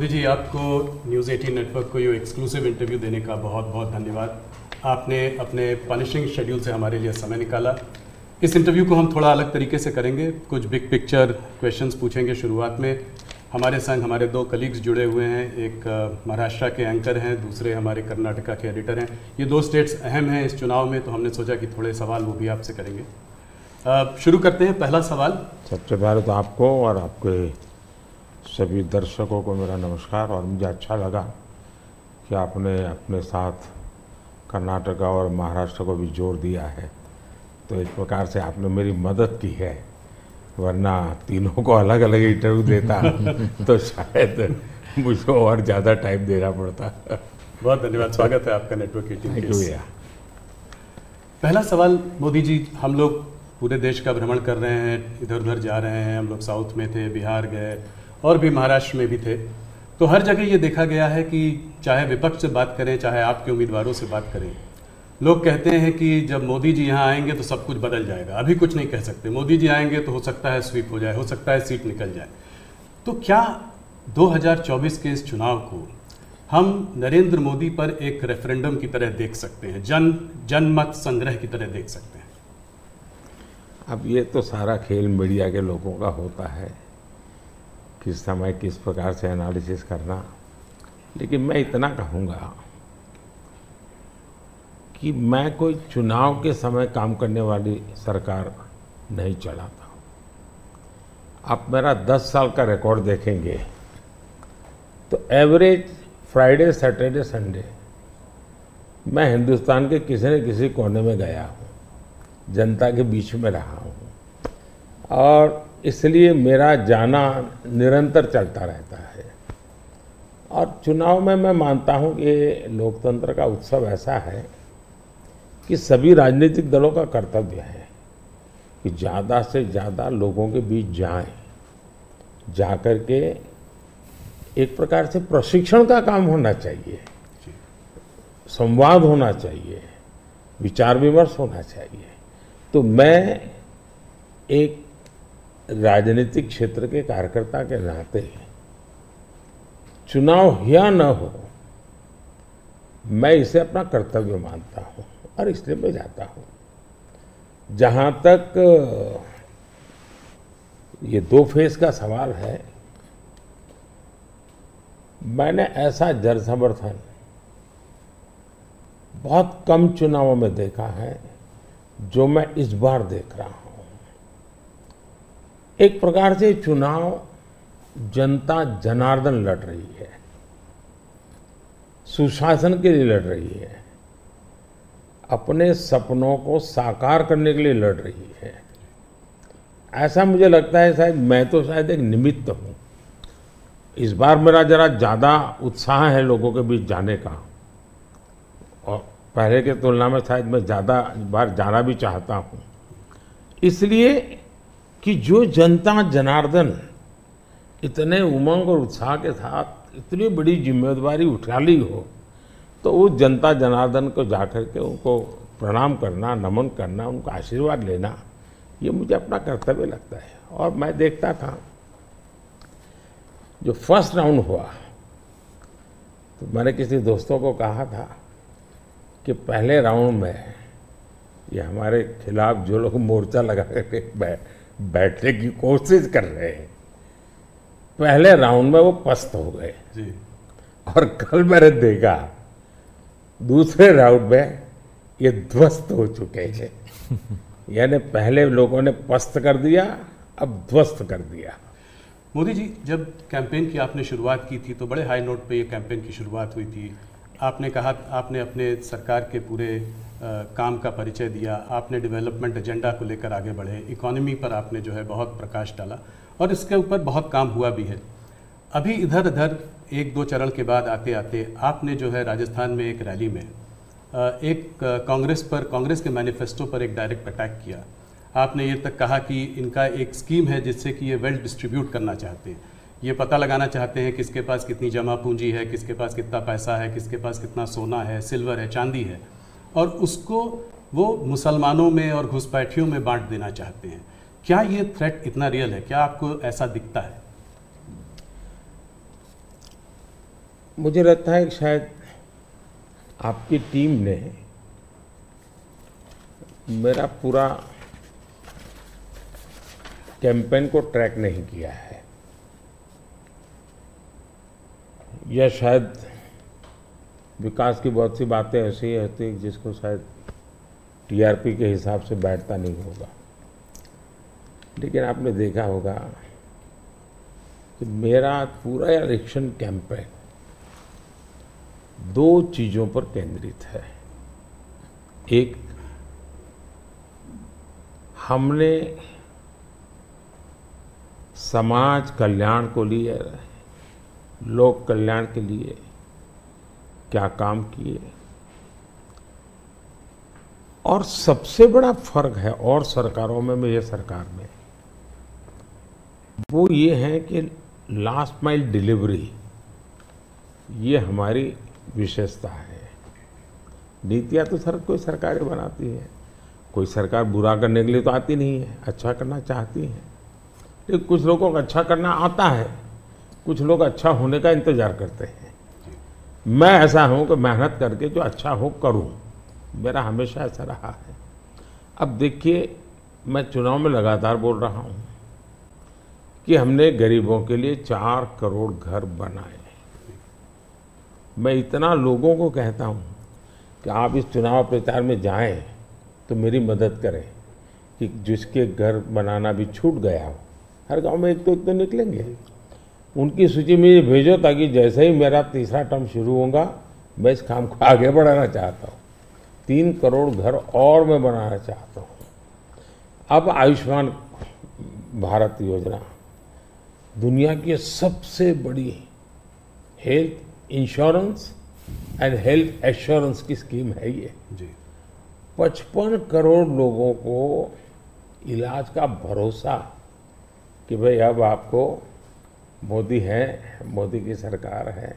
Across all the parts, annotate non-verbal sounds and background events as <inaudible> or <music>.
मोदी जी, आपको news 18 network को ये एक्सक्लूसिव इंटरव्यू देने का बहुत बहुत धन्यवाद। आपने अपने पनिशिंग शेड्यूल से हमारे लिए समय निकाला। इस इंटरव्यू को हम थोड़ा अलग तरीके से करेंगे। कुछ बिग पिक्चर क्वेश्चंस पूछेंगे शुरुआत में। हमारे संग हमारे दो कलीग्स जुड़े हुए हैं। एक महाराष्ट्र के एंकर हैं, दूसरे हमारे कर्नाटका के एडिटर हैं। ये दो स्टेट्स अहम हैं इस चुनाव में तो हमने सोचा कि थोड़े सवाल वो भी आपसे करेंगे। शुरू करते हैं। पहला सवाल। सबसे पहले तो आपको और आपके सभी दर्शकों को मेरा नमस्कार और मुझे अच्छा लगा कि आपने अपने साथ कर्नाटका और महाराष्ट्र को भी ज़ोर दिया है। तो एक प्रकार से आपने मेरी मदद की है वरना तीनों को अलग अलग इंटरव्यू देता <laughs> तो शायद मुझको और ज़्यादा टाइम देना पड़ता। बहुत धन्यवाद स्वागत है आपका नेटवर्क पहला सवाल मोदी जी हम लोग पूरे देश का भ्रमण कर रहे हैं इधर उधर जा रहे हैं हम लोग साउथ में थे बिहार गए और भी महाराष्ट्र में भी थे। तो हर जगह ये देखा गया है कि चाहे विपक्ष से बात करें, चाहे आपके उम्मीदवारों से बात करें, लोग कहते हैं कि जब मोदी जी यहाँ आएँगे तो सब कुछ बदल जाएगा। अभी कुछ नहीं कह सकते। मोदी जी आएँगे तो हो सकता है स्वीप हो जाए, हो सकता है सीट निकल जाए। तो क्या 2024 के इस चुनाव को हम नरेंद्र मोदी पर एक रेफरेंडम की तरह देख सकते हैं? जन, जनमत संग्रह की तरह देख सकते हैं। अब ये तो सारा खेल मीडिया के लोगों का होता है। किस समय किस प्रकार से एनालिसिस करना। लेकिन मैं इतना कहूँगा कि मैं कोई चुनाव के समय काम करने वाली सरकार नहीं चलाता। आप मेरा 10 साल का रिकॉर्ड देखेंगे तो एवरेज फ्राइडे सैटरडे संडे मैं हिंदुस्तान के किसी न किसी कोने में गया हूँ, जनता के बीच में रहा हूँ। और इसलिए मेरा जाना निरंतर चलता रहता है। और चुनाव में मैं मानता हूँ कि लोकतंत्र का उत्सव ऐसा है कि सभी राजनीतिक दलों का कर्तव्य है कि ज़्यादा से ज़्यादा लोगों के बीच जाएँ जाकर के एक प्रकार से प्रशिक्षण का काम होना चाहिए संवाद होना चाहिए विचार विमर्श होना चाहिए। तो मैं एक राजनीतिक क्षेत्र के कार्यकर्ता के नाते चुनाव या न हो, मैं इसे अपना कर्तव्य मानता हूँ और इसलिए मैं जाता हूँ। जहाँ तक, ये दो फ़ेज़ का सवाल है, मैंने ऐसा जन समर्थन बहुत कम चुनावों में देखा है जो मैं इस बार देख रहा हूँ। एक प्रकार से चुनाव जनता जनार्दन लड़ रही है। सुशासन के लिए लड़ रही है। अपने सपनों को साकार करने के लिए लड़ रही है। ऐसा मुझे लगता है शायद मैं तो शायद एक निमित्त हूँ। इस बार मेरा जरा ज़्यादा उत्साह है लोगों के बीच जाने का। और पहले के तुलना में शायद मैं ज़्यादा बार जाना भी चाहता हूँ। इसलिए कि जो जनता जनार्दन इतने उमंग और उत्साह के साथ इतनी बड़ी ज़िम्मेदारी उठा ली हो तो उस जनता जनार्दन को जाकर के उनको प्रणाम करना, नमन करना, उनका आशीर्वाद लेना, ये मुझे अपना कर्तव्य लगता है। और मैं देखता था, जो फ़र्स्ट राउंड हुआ तो मैंने किसी दोस्तों को कहा था कि पहले राउंड में ये हमारे खिलाफ जो लोग मोर्चा लगा करके बैठने की कोशिश कर रहे हैं। पहले राउंड में वो पस्त हो गए। और कल मैंने देखा दूसरे राउंड में ये ध्वस्त हो चुके हैं। <laughs> यानी पहले लोगों ने पस्त कर दिया अब ध्वस्त कर दिया। मोदी जी जब कैंपेन की आपने शुरुआत की थी तो बड़े हाई नोट पे ये कैंपेन की शुरुआत हुई थी। आपने कहा आपने अपने सरकार के पूरे काम का परिचय दिया, आपने डेवलपमेंट एजेंडा को लेकर आगे बढ़े इकोनॉमी पर आपने जो है बहुत प्रकाश डाला और इसके ऊपर बहुत काम हुआ भी है। अभी इधर उधर एक दो चरण के बाद आते आते आपने जो है राजस्थान में एक रैली में एक कांग्रेस पर, कांग्रेस के मैनिफेस्टो पर एक डायरेक्ट अटैक किया। आपने ये तक कहा कि इनका एक स्कीम है जिससे कि ये वेल्थ डिस्ट्रीब्यूट करना चाहते हैं। ये पता लगाना चाहते हैं किसके पास कितनी जमा पूंजी है, किसके पास कितना पैसा है, किसके पास कितना सोना है सिल्वर है, चांदी है। और उसको वो मुसलमानों में और घुसपैठियों में बांट देना चाहते हैं। क्या ये थ्रेट इतना रियल है? क्या आपको ऐसा दिखता है? मुझे लगता है कि शायद आपकी टीम ने मेरा पूरा कैंपेन को ट्रैक नहीं किया है। या शायद विकास की बहुत सी बातें ऐसी होती हैं जिसको शायद टीआरपी के हिसाब से बैठता नहीं होगा। लेकिन आपने देखा होगा कि मेरा पूरा इलेक्शन कैंपेन दो चीज़ों पर केंद्रित है। एक, हमने समाज कल्याण को लिए, लोक कल्याण के लिए क्या काम किए। और सबसे बड़ा फ़र्क है और सरकारों में, मेरे सरकार में, वो ये है कि लास्ट माइल डिलीवरी ये हमारी विशेषता है। नीतियाँ तो सर, कोई सरकारें बनाती है। कोई सरकार बुरा करने के लिए तो आती नहीं है अच्छा करना चाहती है। लेकिन कुछ लोगों को अच्छा करना आता है, कुछ लोग अच्छा होने का इंतज़ार करते हैं। मैं ऐसा हूँ कि मेहनत करके जो अच्छा हो करूँ। मेरा हमेशा ऐसा रहा है। अब देखिए, मैं चुनाव में लगातार बोल रहा हूँ कि हमने गरीबों के लिए चार करोड़ घर बनाए। मैं इतना लोगों को कहता हूँ कि आप इस चुनाव प्रचार में जाएँ तो मेरी मदद करें कि जिसके घर बनाना भी छूट गया हो। हर गाँव में एक तो एक तो निकलेंगे। उनकी सूची में भेजो ताकि जैसे ही मेरा तीसरा टर्म शुरू होगा मैं इस काम को आगे बढ़ाना चाहता हूँ। तीन करोड़ घर और मैं बनाना चाहता हूँ। अब आयुष्मान भारत योजना। दुनिया की सबसे बड़ी health insurance and health assurance की स्कीम है ये। जी। पचपन करोड़ लोगों को इलाज का भरोसा कि भाई अब आपको मोदी है, मोदी की सरकार है,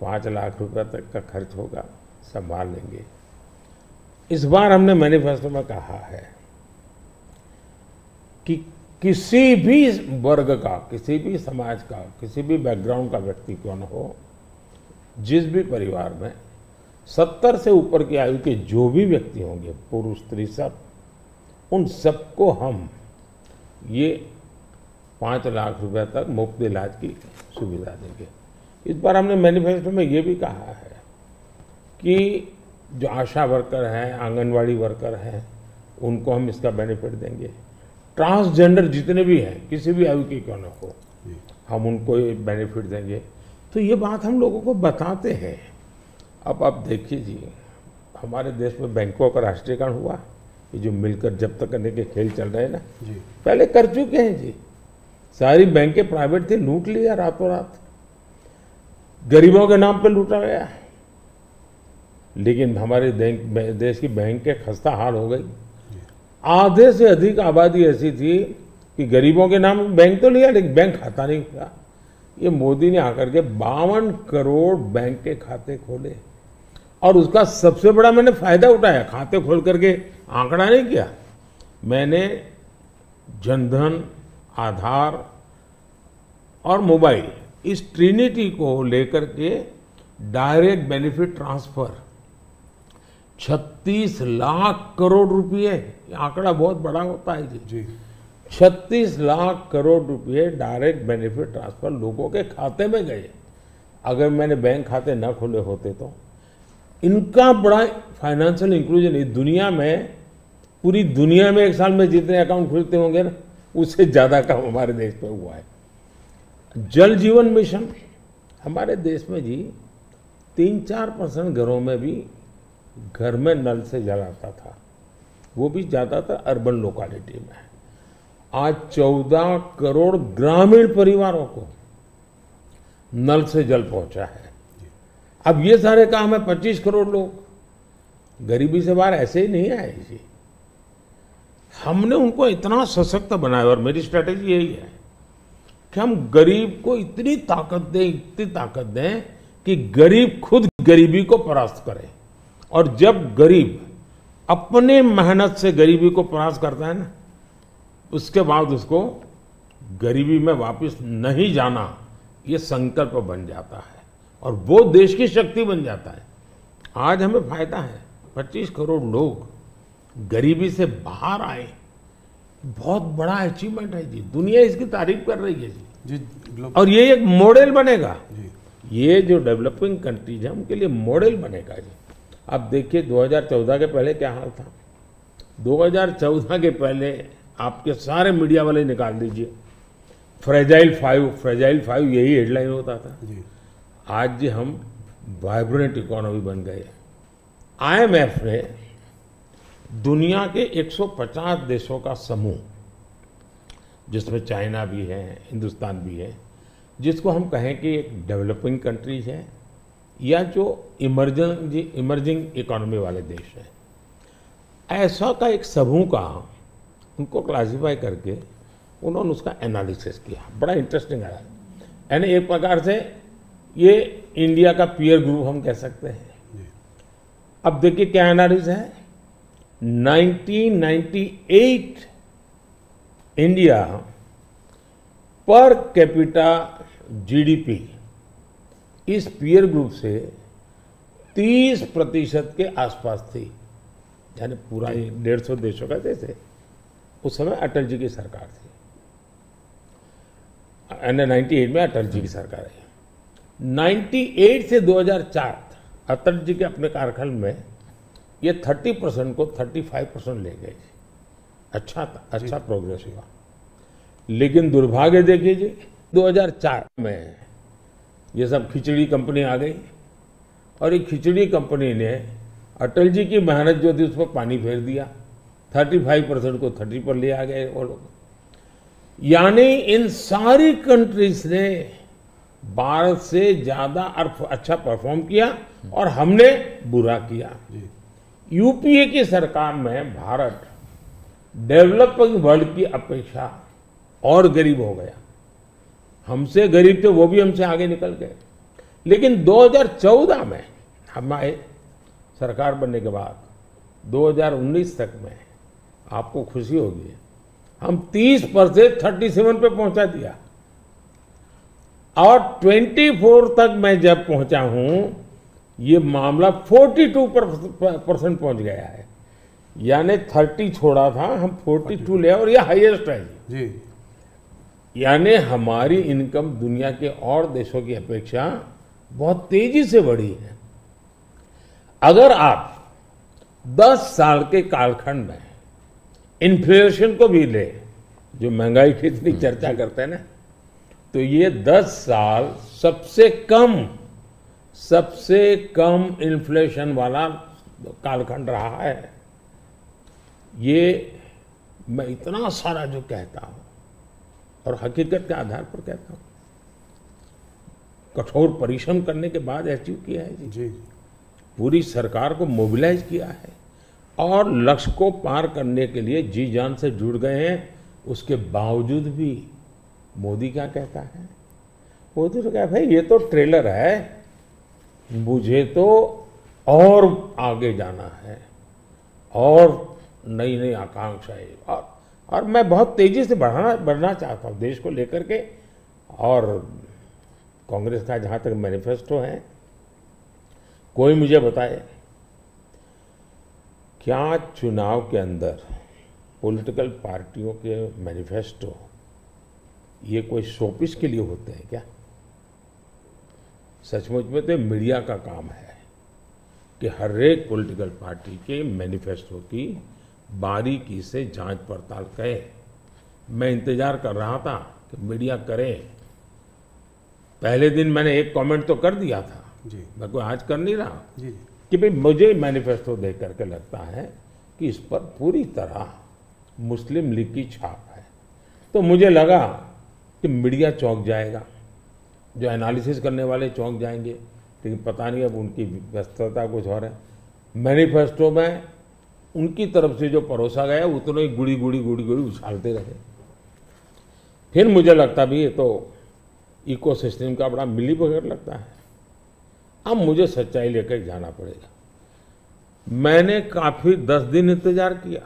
पाँच लाख रुपए तक का खर्च होगा, संभाल लेंगे। इस बार हमने मैनिफेस्टो में कहा है कि किसी भी वर्ग का, किसी भी समाज का, किसी भी बैकग्राउंड का व्यक्ति क्यों न हो, जिस भी परिवार में, सत्तर से ऊपर की आयु के जो भी व्यक्ति होंगे, पुरुष, स्त्री, सब, उन सबको हम ये पाँच लाख रुपए तक मुफ़्त इलाज की सुविधा देंगे। इस बार हमने मैनिफेस्टो में ये भी कहा है कि जो आशा वर्कर हैं आंगनवाड़ी वर्कर हैं उनको हम इसका बेनिफिट देंगे। ट्रांसजेंडर जितने भी हैं किसी भी आयु के क्यों न हो हम उनको ये बेनिफिट देंगे। तो ये बात हम लोगों को बताते हैं। अब आप देखिए जी हमारे देश में बैंकों का राष्ट्रीयकरण हुआ। ये जो मिलकर जब्त करने के खेल चल रहे हैं ना जी। पहले कर चुके हैं जी। सारी बैंकें प्राइवेट थी, लूट लिया रातों रात गरीबों के नाम पे लूटा गया लेकिन हमारे देश की बैंक खस्ता हाल हो गई। आधे से अधिक आबादी ऐसी थी कि गरीबों के नाम बैंक तो लिया, लेकिन बैंक खाता नहीं खुला ये मोदी ने आकर के बावन करोड़ बैंक के खाते खोले। और उसका सबसे बड़ा मैंने फ़ायदा उठाया, खाते खोल करके आंकड़ा नहीं किया। मैंने जनधन आधार और मोबाइल इस ट्रिनिटी को लेकर के direct benefit transfer. 36 lakh crore रुपए ये आंकड़ा बहुत बड़ा होता है जी। जी। 36 लाख करोड़ रुपए डायरेक्ट बेनिफिट ट्रांसफ़र लोगों के खाते में गए। अगर मैंने बैंक खाते न खोले होते तो। इनका बड़ा फाइनेंशियल इंक्लूजन इस दुनिया में पूरी दुनिया में एक साल में जितने अकाउंट खुलते होंगे ना उससे ज़्यादा काम हमारे देश में हुआ है। जल जीवन मिशन, हमारे देश में जी तीन चार परसेंट घरों में भी घर में नल से जल आता था। वो भी ज़्यादातर अर्बन लोकालिटी में है। आज चौदह करोड़ ग्रामीण परिवारों को नल से जल पहुँचा है। अब ये सारे काम है पच्चीस करोड़ लोग। गरीबी से बाहर ऐसे ही नहीं आए जी। हमने उनको इतना सशक्त बनाया और मेरी स्ट्रेटेजी यही है कि हम गरीब को इतनी ताकत दें, इतनी ताकत दें कि गरीब खुद गरीबी को परास्त करे। और जब गरीब अपने मेहनत से गरीबी को परास्त करता है ना, उसके बाद उसको गरीबी में वापस नहीं जाना ये संकल्प बन जाता है और वो देश की शक्ति बन जाता है। आज हमें फ़ायदा है। 25 करोड़ लोग गरीबी से बाहर आए बहुत बड़ा अचीवमेंट है जी। दुनिया इसकी तारीफ़ कर रही है जी। जी और ये एक मॉडल बनेगा। जी। ये जो डेवलपिंग कंट्रीज़ है उनके लिए मॉडल बनेगा जी। आप देखिए 2014 के पहले क्या हाल था? 2014 के पहले आपके सारे मीडिया वाले निकाल दीजिए। फ्रेजाइल फाइव फ्रेजाइल फाइव यही हेडलाइन होता था। जी। आज जी हम वाइब्रेंट इकोनॉमी बन गए आईएमएफ ने दुनिया के 150 देशों का समूह जिसमें चाइना भी है हिंदुस्तान भी है जिसको हम कहें कि एक डेवलपिंग कंट्रीज़ है या जो इमर्जिंग इमर्जिंग इकोनॉमी वाले देश हैं। ऐसा का एक समूह का उनको क्लासिफाई करके उन्होंने उसका एनालिसिस किया। बड़ा इंटरेस्टिंग है यानी एक प्रकार से ये इंडिया का पीयर ग्रुप हम कह सकते हैं। अब देखिए क्या एनालिसिस है। 1998 इंडिया पर कैपिटा जीडीपी इस पीयर ग्रुप से 30 प्रतिशत के आसपास थी यानी पूरा ये डेढ़ सौ देशों का देश है। उस समय अटल जी की सरकार थी। यानी 98 में अटल जी की सरकार है। 98 से 2004 अटल जी के अपने कार्यकाल में ये 30 परसेंट को 35 परसेंट ले गए। अच्छा था अच्छा प्रोग्रेस हुआ। लेकिन दुर्भाग्य देखिए जी 2004 में ये सब खिचड़ी कंपनी आ गई और ये खिचड़ी कंपनी ने अटल जी की मेहनत जो थी उस पर पानी फेर दिया। 35 परसेंट को 30 पर ले आ गए वो लोग यानी इन सारी कंट्रीज़ ने भारत से ज़्यादा अच्छा परफॉर्म किया और हमने बुरा किया। जी। यूपीए की सरकार में भारत डेवलपिंग वर्ल्ड की अपेक्षा और गरीब हो गया। हमसे गरीब थे, वो भी हमसे आगे निकल गए। लेकिन 2014 में, हमारे सरकार बनने के बाद 2019 तक में आपको खुशी होगी। हम 30 पर से 37 पे पहुँचा दिया। और 24 तक मैं जब पहुँचा हूँ ये मामला 42 परसेंट पहुँच गया है। यानी 30 छोड़ा था हम 42 ले और ये हाईएस्ट है। जी। यानी हमारी इनकम दुनिया के और देशों की अपेक्षा बहुत तेज़ी से बढ़ी है। अगर आप 10 साल के कालखंड में इन्फ्लेशन को भी ले जो महँगाई की इतनी चर्चा करते हैं ना तो ये 10 साल सबसे कम सबसे कम इन्फ्लेशन वाला कालखंड रहा है। ये मैं इतना सारा जो कहता हूँ और हकीकत के आधार पर कहता हूँ कठोर परिश्रम करने के बाद अचीव किया है जी। जी। पूरी सरकार को मोबिलाइज किया है और लक्ष्य को पार करने के लिए जी जान से जुड़ गए हैं। उसके बावजूद भी मोदी क्या कहता है? मोदी तो कहा भाई ये तो ट्रेलर है। मुझे तो और आगे जाना है, और नई नई आकांक्षाएँ, और और मैं बहुत तेज़ी से बढ़ाना, बढ़ना चाहता हूँ देश को लेकर के। और कांग्रेस का जहाँ तक मैनिफेस्टो है, कोई मुझे बताए क्या चुनाव के अंदर पॉलिटिकल पार्टियों के मैनिफेस्टो ये कोई शोपिस के लिए होते हैं क्या? सचमुच में तो मीडिया का काम है कि हर एक पॉलिटिकल पार्टी के मैनिफेस्टो की बारीकी से जाँच पड़ताल करे। मैं इंतज़ार कर रहा था कि मीडिया करे। पहले दिन मैंने एक कमेंट तो कर दिया था। जी। मैं कोई आज कर नहीं रहा। जी। कि भाई मुझे मैनिफेस्टो देख करके लगता है कि इस पर पूरी तरह मुस्लिम लीग की छाप है। तो मुझे लगा कि मीडिया चौंक जाएगा। जो एनालिसिस करने वाले चौंक जाएँगे, लेकिन पता नहीं अब उनकी व्यस्तता कुछ और है। मैनिफेस्टो में उनकी तरफ़ से जो परोसा गया उतना ही गुड़ी गुड़ी गुड़ी गुड़ी उछालते रहे। फिर मुझे लगता भी ये तो इकोसिस्टम का बड़ा मिली बगैर लगता है। अब मुझे सच्चाई लेकर जाना पड़ेगा। मैंने काफ़ी दस दिन इंतज़ार किया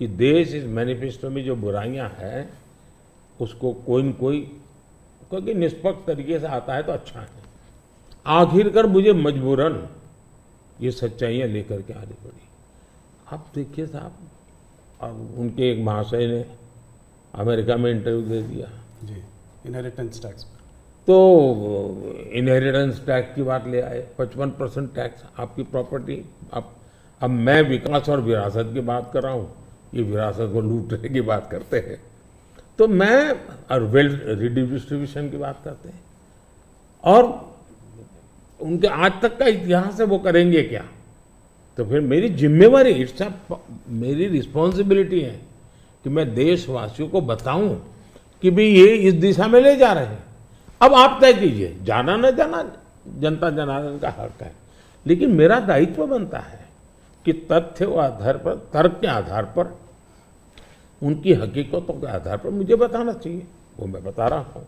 कि देश इस मैनिफेस्टो में जो बुराइयाँ हैं, उसको कोई न कोई क्योंकि निष्पक्ष तरीके से आता है तो अच्छा है। आखिरकार मुझे मजबूरन ये सच्चाइयाँ लेकर के आनी पड़ी। आप देखिए साहब अब उनके एक महाशय ने अमेरिका में इंटरव्यू दे दिया। जी इनहेरिटेंस टैक्स तो इनहेरिटेंस टैक्स की बात ले आए। पचपन परसेंट टैक्स आपकी प्रॉपर्टी अब अब मैं विकास और विरासत की बात कर रहा हूँ। ये विरासत को लूटने की बात करते हैं। तो मैं और वेल्थ रिडिस्ट्रीब्यूशन की बात करते हैं। और उनके आज तक का इतिहास है, वो करेंगे क्या? तो फिर मेरी जिम्मेवारी, इट्स मेरी रिस्पॉन्सिबिलिटी है कि मैं देशवासियों को बताऊँ कि भाई ये इस दिशा में ले जा रहे हैं। अब आप तय कीजिए, जाना न जाना, जनता जनार्दन का हक है। लेकिन मेरा दायित्व बनता है कि तथ्य के आधार पर, तर्क के आधार पर उनकी हकीकतों के आधार पर मुझे बताना चाहिए। वो मैं बता रहा हूँ।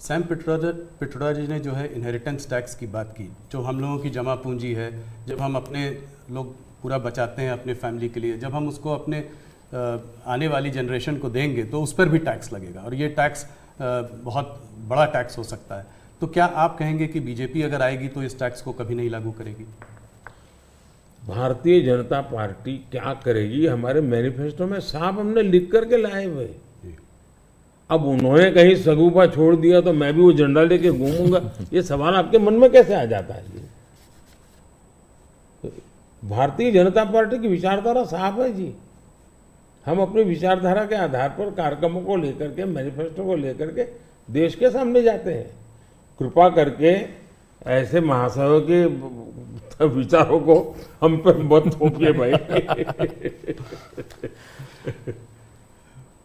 सैम पिट्रोडा पिट्रोडा जी ने जो है इनहेरिटेंस टैक्स की बात की, जो हम लोगों की जमा पूंजी है, जब हम अपने लोग पूरा बचाते हैं अपने फैमिली के लिए, जब हम उसको अपने आने वाली जनरेशन को देंगे तो उस पर भी टैक्स लगेगा। और ये टैक्स बहुत बड़ा टैक्स हो सकता है। तो क्या आप कहेंगे कि बीजेपी अगर आएगी तो इस टैक्स को कभी नहीं लागू करेगी? भारतीय जनता पार्टी क्या करेगी? हमारे मैनिफेस्टो में साफ़ हमने लिख करके लाए हुए। अब उन्होंने कहीं सगुफा छोड़ दिया तो मैं भी वो झंडा लेके घूमूँगा। ये सवाल आपके मन में कैसे आ जाता है? जी भारतीय जनता पार्टी की विचारधारा साफ़ है जी। हम अपनी विचारधारा के आधार पर कार्यक्रमों को लेकर के मैनिफेस्टो को लेकर के देश के सामने जाते हैं। कृपा करके ऐसे महासभा के <laughs> विचारों को हम पर मत थोपिए भाई।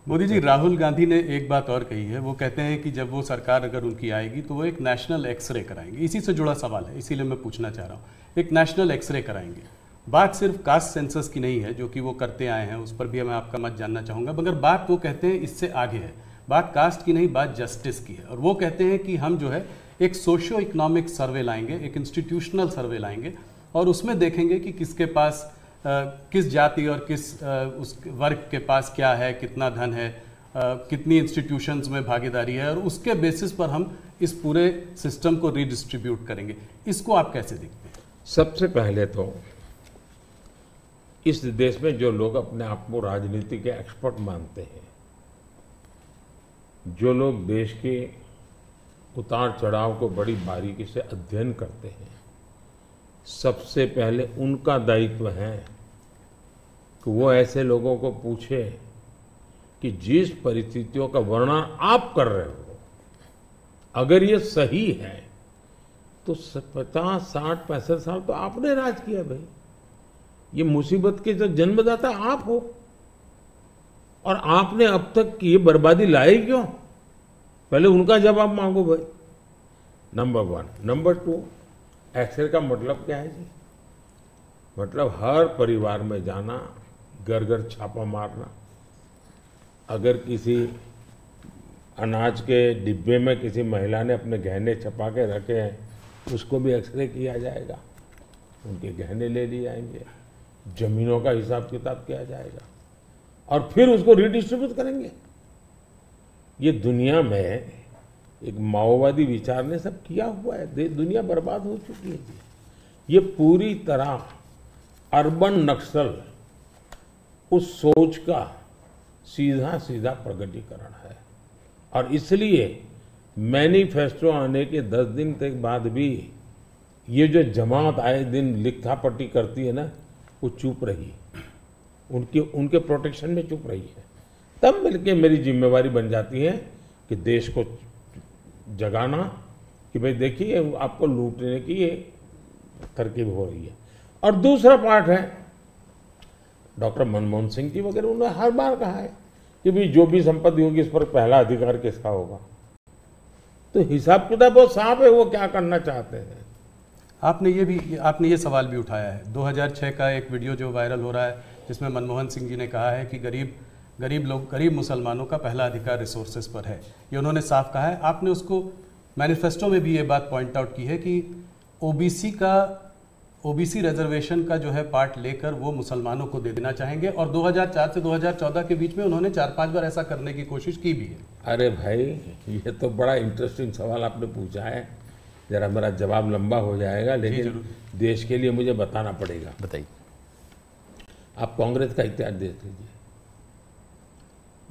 मोदी जी, राहुल गांधी ने एक बात और कही है। वो कहते हैं कि जब वो सरकार अगर उनकी आएगी तो वो एक नेशनल एक्सरे कराएँगे। इसी से जुड़ा सवाल है, इसीलिए मैं पूछना चाह रहा हूँ। एक नेशनल एक्सरे कराएँगे। बात सिर्फ़ कास्ट सेंसस की नहीं है, जो कि वो करते आए हैं, उस पर भी मैं आपका मत जानना चाहूँगा। मगर बात वो कहते हैं इससे आगे है। बात कास्ट की नहीं, बात जस्टिस की है। और वो कहते हैं कि हम जो है एक सोशियो इकोनॉमिक सर्वे लाएँगे, एक इंस्टीट्यूशनल सर्वे लाएँगे और उसमें देखेंगे कि किसके पास अ, किस जाति और किस अ, उस वर्ग के पास क्या है कितना धन है अ, कितनी इंस्टीट्यूशंस में भागीदारी है और उसके बेसिस पर हम इस पूरे सिस्टम को रिडिस्ट्रीब्यूट करेंगे। इसको आप कैसे देखते हैं? सबसे पहले तो इस देश में जो लोग अपने आप को राजनीति के एक्सपर्ट मानते हैं जो लोग देश के उतार चढ़ाव को बड़ी बारीकी से अध्ययन करते हैं सबसे पहले उनका दायित्व है कि वो ऐसे लोगों को पूछे कि जिस परिस्थितियों का वर्णन आप कर रहे हो, अगर ये सही है तो पचास, साठ, पैंसठ साल तो आपने राज किया भाई। ये मुसीबत के जो जन्मदाता आप हो। और आपने अब तक ये बर्बादी लाई क्यों? पहले उनका जवाब मांगो भाई number one number two x-ray का मतलब क्या है जी? मतलब हर परिवार में जाना घर घर छापा मारना। अगर किसी अनाज के डिब्बे में किसी महिला ने अपने गहने छपा के रखे हैं, उसको भी एक्सरे किया जाएगा। उनके गहने ले लिए जाएँगे जमीनों का हिसाब किताब किया जाएगा। और फिर उसको रिडिस्ट्रीब्यूट करेंगे। ये दुनिया में एक माओवादी विचार ने सब किया हुआ है। दुनिया बर्बाद हो चुकी है। जी ये पूरी तरह अर्बन नक्सल उस सोच का सीधा सीधा प्रगटीकरण है। और इसलिए मैनिफेस्टो आने के दस दिन तक बाद भी ये जो जमात आए दिन लिखा पट्टी करती है ना, वो चुप रही। उनके उनके प्रोटेक्शन में चुप रही है। तब मिलके मेरी जिम्मेवारी बन जाती है कि देश को जगाना कि भाई देखिए, आपको लूटने की ये तरकीब हो रही है। और दूसरा पार्ट है, डॉक्टर मनमोहन सिंह जी वगैरह, उन्होंने हर बार कहा है कि भाई जो भी संपत्ति होगी इस पर पहला अधिकार किसका होगा? तो हिसाब किताब बहुत साफ़ है, वो क्या करना चाहते हैं? आपने ये भी, आपने ये सवाल भी उठाया है। 2006 का एक वीडियो जो वायरल हो रहा है, जिसमें मनमोहन सिंह जी ने कहा है कि गरीब गरीब लोग गरीब मुसलमानों का पहला अधिकार रिसोर्सेज पर है। ये उन्होंने साफ़ कहा है। आपने उसको मैनिफेस्टो में भी ये बात पॉइंट आउट की है कि ओबीसी का ओबीसी रिजर्वेशन का जो है पार्ट लेकर वो मुसलमानों को दे देना चाहेंगे और 2004 से 2014 के बीच में उन्होंने चार पाँच बार ऐसा करने की कोशिश की भी है। अरे भाई ये तो बड़ा इंटरेस्टिंग सवाल आपने पूछा है। जरा मेरा जवाब लंबा हो जाएगा लेकिन ज़रूर। देश के लिए मुझे बताना पड़ेगा। बताइए। आप कांग्रेस का इतिहास देख लीजिए।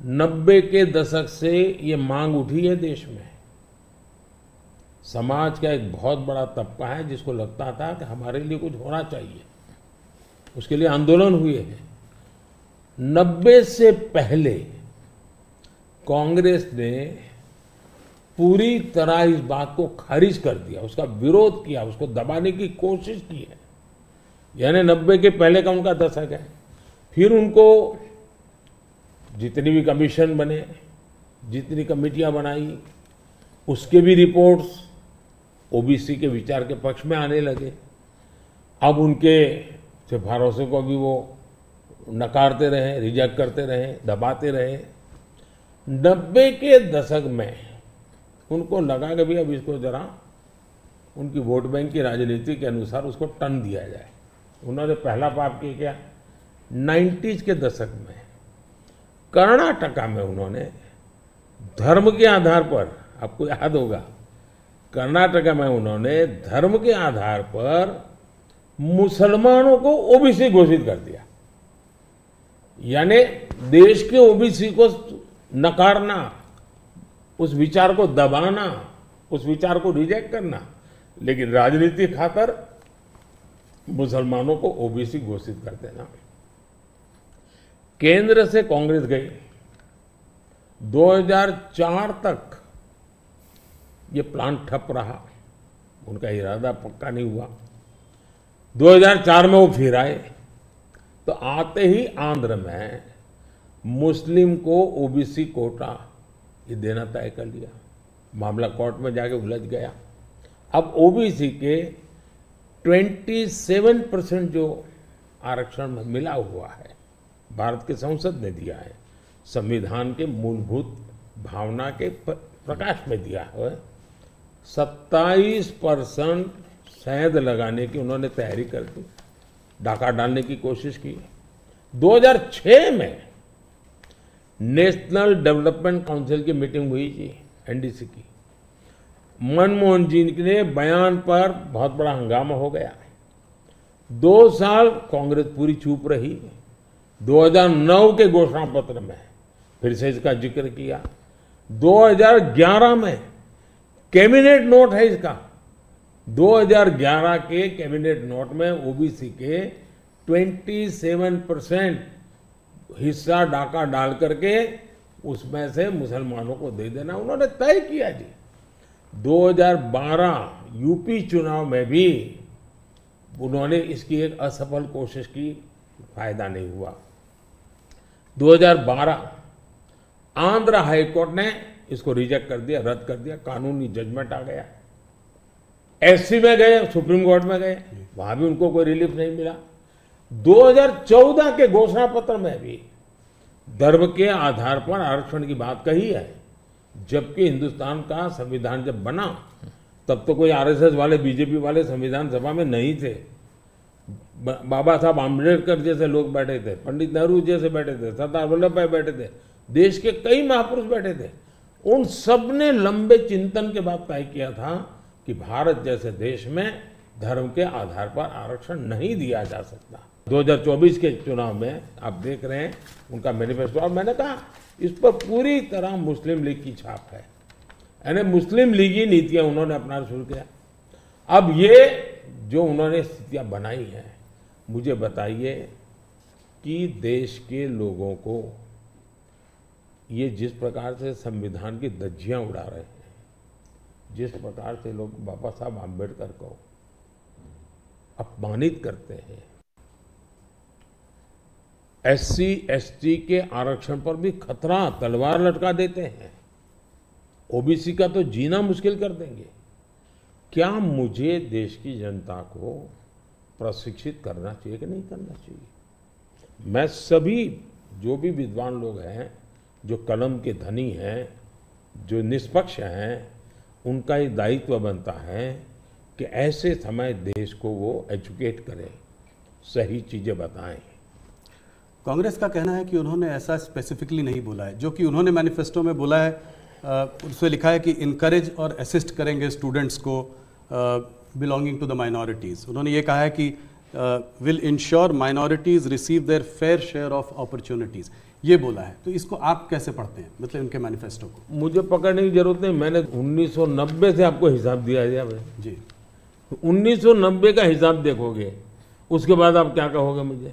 नब्बे के दशक से ये मांग उठी है देश में। समाज का एक बहुत बड़ा तबका है जिसको लगता था कि हमारे लिए कुछ होना चाहिए। उसके लिए आंदोलन हुए हैं। नब्बे से पहले कांग्रेस ने पूरी तरह इस बात को खारिज कर दिया, उसका विरोध किया, उसको दबाने की कोशिश की है। यानी नब्बे के पहले का उनका दशक है। फिर उनको जितनी भी कमीशन बने, जितनी कमेटियाँ बनाई, उसके भी रिपोर्ट्स ओबीसी के विचार के पक्ष में आने लगे। अब उनके सिफारसों को भी वो नकारते रहे, रिजेक्ट करते रहे, दबाते रहे। नब्बे के दशक में उनको लगा कि भी अब इसको जरा उनकी वोट बैंक की राजनीति के अनुसार उसको टन दिया जाए। उन्होंने पहला पाप किया क्या? नाइन्टीज के दशक में कर्नाटका में उन्होंने धर्म के आधार पर, आपको याद होगा, कर्नाटका में उन्होंने धर्म के आधार पर मुसलमानों को ओबीसी घोषित कर दिया। यानी देश के ओबीसी को नकारना, उस विचार को दबाना, उस विचार को रिजेक्ट करना, लेकिन राजनीति खातर मुसलमानों को ओबीसी घोषित कर देना। केंद्र से कांग्रेस गई। 2004 तक ये प्लान ठप रहा। उनका इरादा पक्का नहीं हुआ। 2004 में वो फिर आए। तो आते ही आंध्र में मुस्लिम को ओबीसी कोटा ये देना तय कर लिया। मामला कोर्ट में जाके उलझ गया। अब ओबीसी के 27 परसेंट जो आरक्षण में मिला हुआ है भारत के संसद ने दिया है। संविधान के मूलभूत भावना के प्रकाश में दिया है। 27 परसेंट शहद लगाने की उन्होंने तैयारी कर दी। डाका डालने की कोशिश की। 2006 में नेशनल डेवलपमेंट काउंसिल की मीटिंग हुई थी एनडीसी की। मनमोहन जी के बयान पर बहुत बड़ा हंगामा हो गया। दो साल कांग्रेस पूरी चुप रही। 2009 के घोषणा पत्र में, फिर से इसका ज़िक्र किया। 2011 में कैबिनेट नोट है इसका। 2011 के कैबिनेट नोट में ओबीसी के 27 परसेंट हिस्सा डाका डाल करके उसमें से मुसलमानों को दे देना उन्होंने तय किया जी। 2012 यूपी चुनाव में भी उन्होंने इसकी एक असफल कोशिश की, फ़ायदा नहीं हुआ। 2012 आंध्र हाई कोर्ट ने इसको रिजेक्ट कर दिया, रद्द कर दिया, कानूनी जजमेंट आ गया। एससी में गए, सुप्रीम कोर्ट में गए, वहाँ भी उनको कोई रिलीफ नहीं मिला। 2014 के घोषणा पत्र में भी धर्म के आधार पर आरक्षण की बात कही है, जबकि हिंदुस्तान का संविधान जब बना, तब तो कोई आरएसएस वाले, बीजेपी वाले संविधान सभा में नहीं थे। बाबा साहब आम्बेडकर जैसे लोग बैठे थे, पंडित नेहरू जैसे बैठे थे, सरदार वल्लभ भाई बैठे थे, देश के कई महापुरुष बैठे थे, उन सबने लंबे चिंतन के बाद तय किया था कि भारत जैसे देश में धर्म के आधार पर आरक्षण नहीं दिया जा सकता। 2024 के चुनाव में आप देख रहे हैं, उनका मैनिफेस्टो और मैंने कहा, इस पर पूरी तरह मुस्लिम लीग की छाप है। यानी मुस्लिम लीग ही नीतियाँ उन्होंने अपना शुरू किया। अब ये जो उन्होंने स्थितियाँ बनाई हैं मुझे बताइए कि देश के लोगों को ये जिस प्रकार से संविधान की धज्जियाँ उड़ा रहे हैं, जिस प्रकार से लोग बाबा साहब आम्बेडकर को अपमानित करते हैं, एससी, एसटी के आरक्षण पर भी खतरा तलवार लटका देते हैं। ओबीसी का तो जीना मुश्किल कर देंगे। क्या मुझे देश की जनता को प्रशिक्षित करना चाहिए कि नहीं करना चाहिए? मैं सभी, जो भी विद्वान लोग हैं, जो कलम के धनी हैं, जो निष्पक्ष हैं, उनका ये दायित्व बनता है कि ऐसे समय देश को वो एजुकेट करें, सही चीज़ें बताएँ। कांग्रेस का कहना है कि उन्होंने ऐसा स्पेसिफिकली नहीं बोला है। जो कि उन्होंने मैनिफेस्टो में बोला है उसमें लिखा है कि इनकरेज और असिस्ट करेंगे स्टूडेंट्स को बिलोंगिंग टू द माइनॉरिटीज़ उन्होंने ये कहा है कि will ensure minorities receive their fair share of opportunities ये बोला है। तो इसको आप कैसे पढ़ते हैं? मतलब इनके मैनिफेस्टो को। मुझे पकड़ने की ज़रूरत नहीं। मैंने 1990 से आपको हिसाब दिया है जी। 1990 का हिसाब देखोगे उसके बाद आप क्या कहोगे मुझे?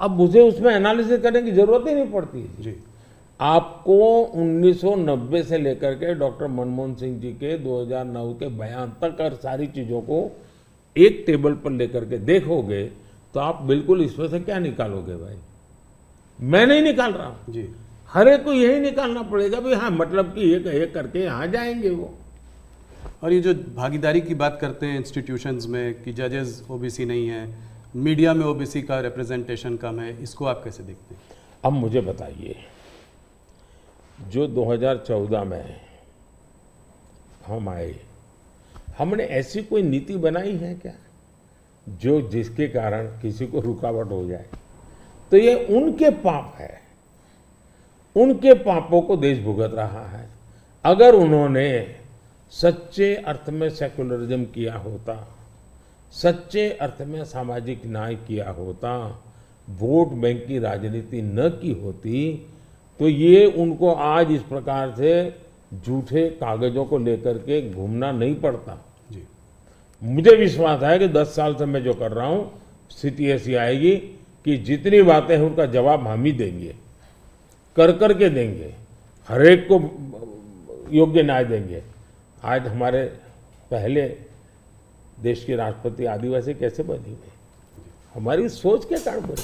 अब मुझे उसमें एनालिसिस करने की ज़रूरत ही नहीं पड़ती। जी। आपको 1990 से लेकर के डॉक्टर मनमोहन सिंह जी के 2009 के बयान तक और सारी चीज़ों को एक टेबल पर लेकर के देखोगे तो आप बिल्कुल इसमें से क्या निकालोगे भाई? मैं नहीं निकाल रहा हूँ। जी। हर एक को यही निकालना पड़ेगा भाई हाँ मतलब कि एक एक करके यहाँ जाएँगे वो। और ये जो भागीदारी की बात करते हैं इंस्टीट्यूशंस में कि जजेस ओबीसी नहीं है मीडिया में ओबीसी का रिप्रेजेंटेशन कम है इसको आप कैसे देखते हैं? अब मुझे बताइए जो 2014 में हम आए। हमने ऐसी कोई नीति बनाई है क्या, जो जिसके कारण किसी को रुकावट हो जाए? तो ये उनके पाप है। उनके पापों को देश भुगत रहा है। अगर उन्होंने सच्चे अर्थ में सेकुलरिज्म किया होता, सच्चे अर्थ में सामाजिक न्याय किया होता, वोट बैंक की राजनीति न की होती तो ये उनको आज इस प्रकार से झूठे कागजों को लेकर के घूमना नहीं पड़ता। जी। मुझे विश्वास है कि 10 साल से मैं जो कर रहा हूँ स्थिति ऐसी आएगी कि जितनी बातें हैं उनका जवाब हम ही देंगे। कर कर के देंगे हरेक को योग्य न्याय देंगे। आज हमारे पहले देश के राष्ट्रपति आदिवासी कैसे बनी हुई हमारी सोच के कारण बनी।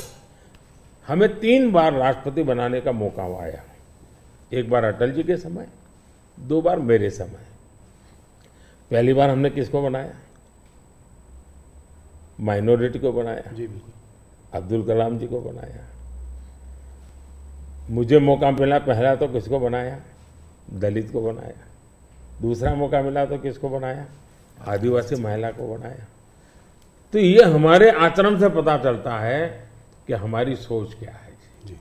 हमें तीन बार राष्ट्रपति बनाने का मौका आया। एक बार अटल जी के समय दो बार मेरे समय। पहली बार हमने किसको बनाया? माइनॉरिटी को बनाया। जी बिल्कुल। अब्दुल कलाम जी को बनाया। मुझे मौका मिला पहला तो किसको बनाया? दलित को बनाया। दूसरा मौका मिला तो किसको बनाया? आदिवासी महिला को बनाया। तो ये हमारे आचरण से पता चलता है कि हमारी सोच क्या है। जी।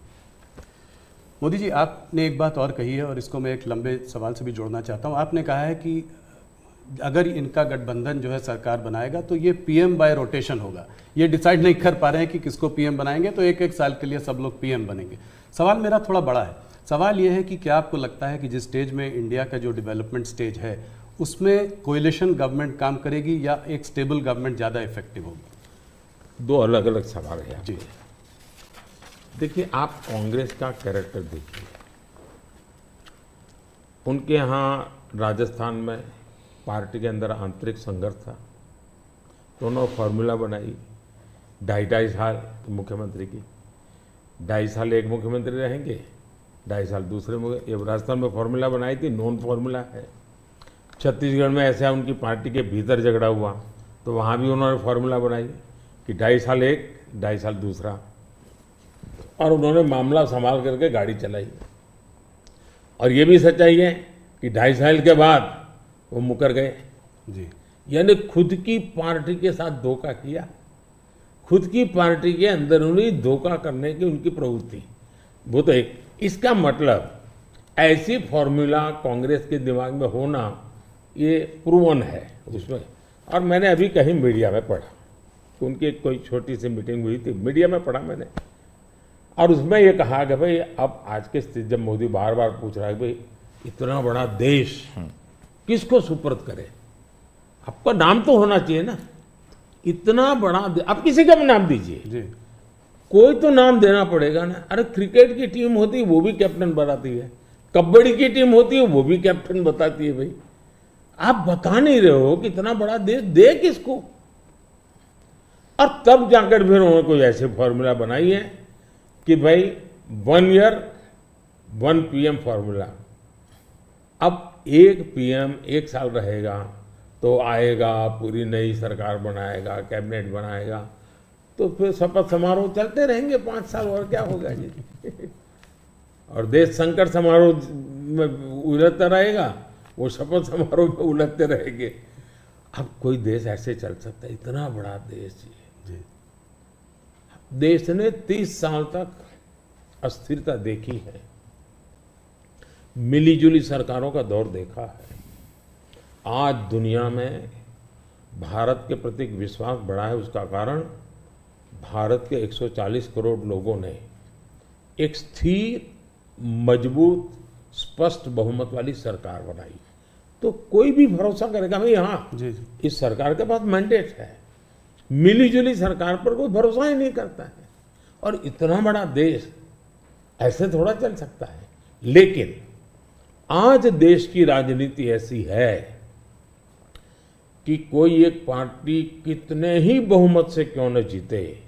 मोदी जी आपने एक बात और कही है और इसको मैं एक लंबे सवाल से भी जोड़ना चाहता हूँ। आपने कहा है कि अगर इनका गठबंधन जो है सरकार बनाएगा तो ये पीएम बाय रोटेशन होगा। ये डिसाइड नहीं कर पा रहे हैं कि किसको पीएम बनाएँगे तो एक एक साल के लिए सब लोग पीएम बनेंगे। सवाल मेरा थोड़ा बड़ा है। सवाल ये है कि क्या आपको लगता है कि जिस स्टेज में इंडिया का जो डेवलपमेंट स्टेज है उसमें कोयलेशन गवर्नमेंट काम करेगी या एक स्टेबल गवर्नमेंट ज़्यादा इफ़ेक्टिव होगी? दो अलग अलग सवाल है। जी। देखिए, आप कांग्रेस का कैरेक्टर देखिए। उनके यहाँ राजस्थान में पार्टी के अंदर आंतरिक संघर्ष था। तो उन्होंने फॉर्मूला बनाई, ढाई ढाई साल मुख्यमंत्री की। ढाई साल एक मुख्यमंत्री रहेंगे, ढाई साल दूसरे मुख्य राजस्थान में फॉर्मूला बनाई थी नॉन फॉर्मूला है। छत्तीसगढ़ में ऐसा उनकी पार्टी के भीतर झगड़ा हुआ तो वहाँ भी उन्होंने फॉर्मूला बनाई कि ढाई साल एक, ढाई साल दूसरा। और उन्होंने मामला संभाल करके गाड़ी चलाई। और ये भी सच्चाई है कि ढाई साल के बाद वो मुकर गए। जी। यानी खुद की पार्टी के साथ धोखा किया। खुद की पार्टी के अंदर उन्हें धोखा करने की उनकी प्रवृत्ति। वो तो एक इसका मतलब ऐसी फॉर्मूला कांग्रेस के दिमाग में होना ये प्रूवन है उसमें। और मैंने अभी कहीं मीडिया में पढ़ा। उनकी एक कोई छोटी सी मीटिंग हुई थी। मीडिया में पढ़ा मैंने। और उसमें ये कहा कि भाई अब आज के स्थिति जब मोदी बार बार पूछ रहा है भाई इतना बड़ा देश किसको सुपर्द करे? आपका नाम तो होना चाहिए ना। इतना बड़ा आप किसी का भी नाम दीजिए। कोई तो नाम देना पड़ेगा ना। अरे क्रिकेट की टीम होती है वो भी कैप्टन बनाती है। कबड्डी की टीम होती है वो भी कैप्टन बताती है भाई। आप बता नहीं रहे हो कि इतना बड़ा देश दे किसको? और तब जाकर फिर उन्होंने कोई ऐसे फॉर्मूला बनाई है कि भाई one year one PM formula अब एक पीएम एक साल रहेगा तो आएगा, पूरी नई सरकार बनाएगा कैबिनेट बनाएगा तो फिर शपथ समारोह चलते रहेंगे, पाँच साल और क्या होगा जी <laughs> और देश संकट समारोह में उलझता रहेगा, वो शपथ समारोह में उलझते रहेंगे। अब कोई देश ऐसे चल सकता है? इतना बड़ा देश जी देश ने 30 साल तक अस्थिरता देखी है। मिलीजुली सरकारों का दौर देखा है। आज दुनिया में भारत के प्रति विश्वास बढ़ा है उसका कारण भारत के 140 करोड़ लोगों ने एक स्थिर मज़बूत स्पष्ट बहुमत वाली सरकार बनाई। तो कोई भी भरोसा करेगा भाई हाँ जी जी। इस सरकार के पास मैंडेट है। मिलीजुली सरकार पर कोई भरोसा ही नहीं करता है। और इतना बड़ा देश ऐसे थोड़ा चल सकता है। लेकिन आज देश की राजनीति ऐसी है कि कोई एक पार्टी कितने ही बहुमत से क्यों न जीते,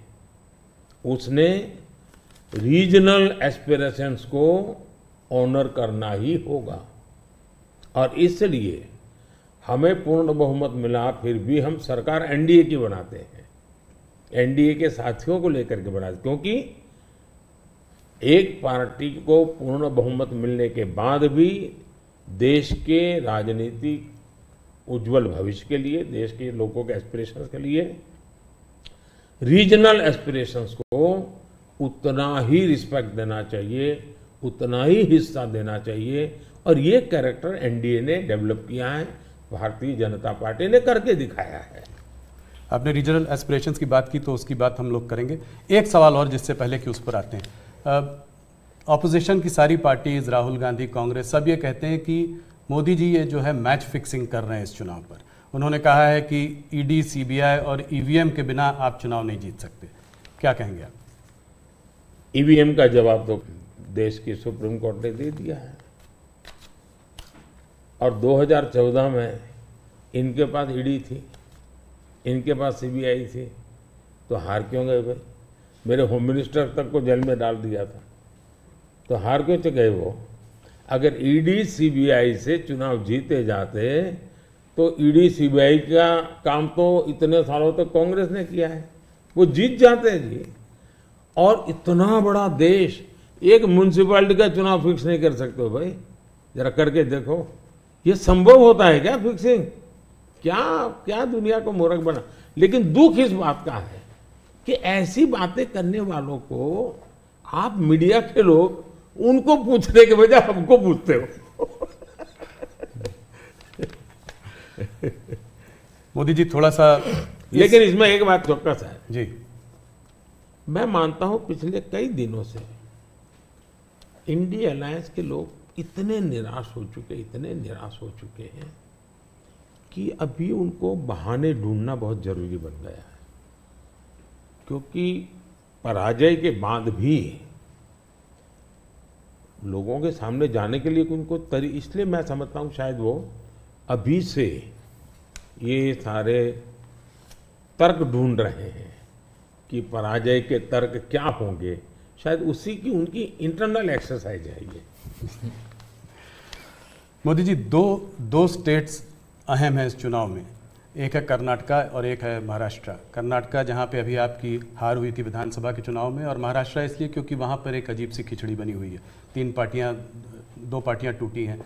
उसने रीजनल एस्पिरेशंस को ऑनर करना ही होगा। और इसलिए हमें पूर्ण बहुमत मिला, फिर भी हम सरकार एनडीए की बनाते हैं। एनडीए के साथियों को लेकर के बनाते क्योंकि एक पार्टी को पूर्ण बहुमत मिलने के बाद भी देश के राजनीतिक उज्जवल भविष्य के लिए, देश के लोगों के एस्पिरेशंस के लिए रीजनल एस्पिरेशंस को उतना ही रिस्पेक्ट देना चाहिए, उतना ही हिस्सा देना चाहिए। और ये कैरेक्टर एनडीए ने डेवलप किया है। भारतीय जनता पार्टी ने करके दिखाया है। आपने रीजनल एस्पिरेशंस की बात की तो उसकी बात हम लोग करेंगे। एक सवाल और जिससे पहले कि उस पर आते हैं। ऑपोजिशन की सारी पार्टीज़ राहुल गांधी कांग्रेस सब ये कहते हैं कि मोदी जी ये जो है मैच फिक्सिंग कर रहे हैं इस चुनाव पर। उन्होंने कहा है कि ईडी सीबीआई और ईवीएम के बिना आप चुनाव नहीं जीत सकते। क्या कहेंगे आप? ईवीएम का जवाब तो देश की सुप्रीम कोर्ट ने दे दिया है। और 2014 में इनके पास ईडी थी, इनके पास सीबीआई थी तो हार क्यों गए भाई? मेरे होम मिनिस्टर तक को जेल में डाल दिया था। तो हार क्यों गए वो? अगर ईडी सीबीआई से चुनाव जीते जाते तो ईडी सीबीआई का काम तो इतने सालों तक तो कांग्रेस ने किया है। वो जीत जाते हैं जी। और इतना बड़ा देश, एक म्यूनसिपालिटी का चुनाव फिक्स नहीं कर सकते भाई। जरा करके देखो। ये संभव होता है क्या फिक्सिंग क्या क्या दुनिया को मूर्ख बना? लेकिन दुख इस बात का है कि ऐसी बातें करने वालों को आप मीडिया के लोग उनको पूछने के बजाय हमको पूछते हो। मोदी जी थोड़ा सा लेकिन इसमें एक बात चौकस है। जी। मैं मानता हूँ पिछले कई दिनों से इंडिया अलायंस के लोग इतने निराश हो चुके, इतने निराश हो चुके हैं कि अभी उनको बहाने ढूंढना बहुत ज़रूरी बन गया है। क्योंकि पराजय के बाद भी लोगों के सामने जाने के लिए उनको तरी, इसलिए मैं समझता हूँ शायद वो अभी से ये सारे तर्क ढूंढ रहे हैं कि पराजय के तर्क क्या होंगे। शायद उसी की उनकी इंटरनल एक्सरसाइज है ये। <laughs> मोदी जी दो दो स्टेट्स अहम हैं इस चुनाव में। एक है कर्नाटका और एक है महाराष्ट्र। कर्नाटका जहाँ पे अभी आपकी हार हुई थी विधानसभा के चुनाव में और महाराष्ट्र इसलिए क्योंकि वहाँ पर एक अजीब सी खिचड़ी बनी हुई है। तीन पार्टियाँ दो पार्टियाँ टूटी हैं।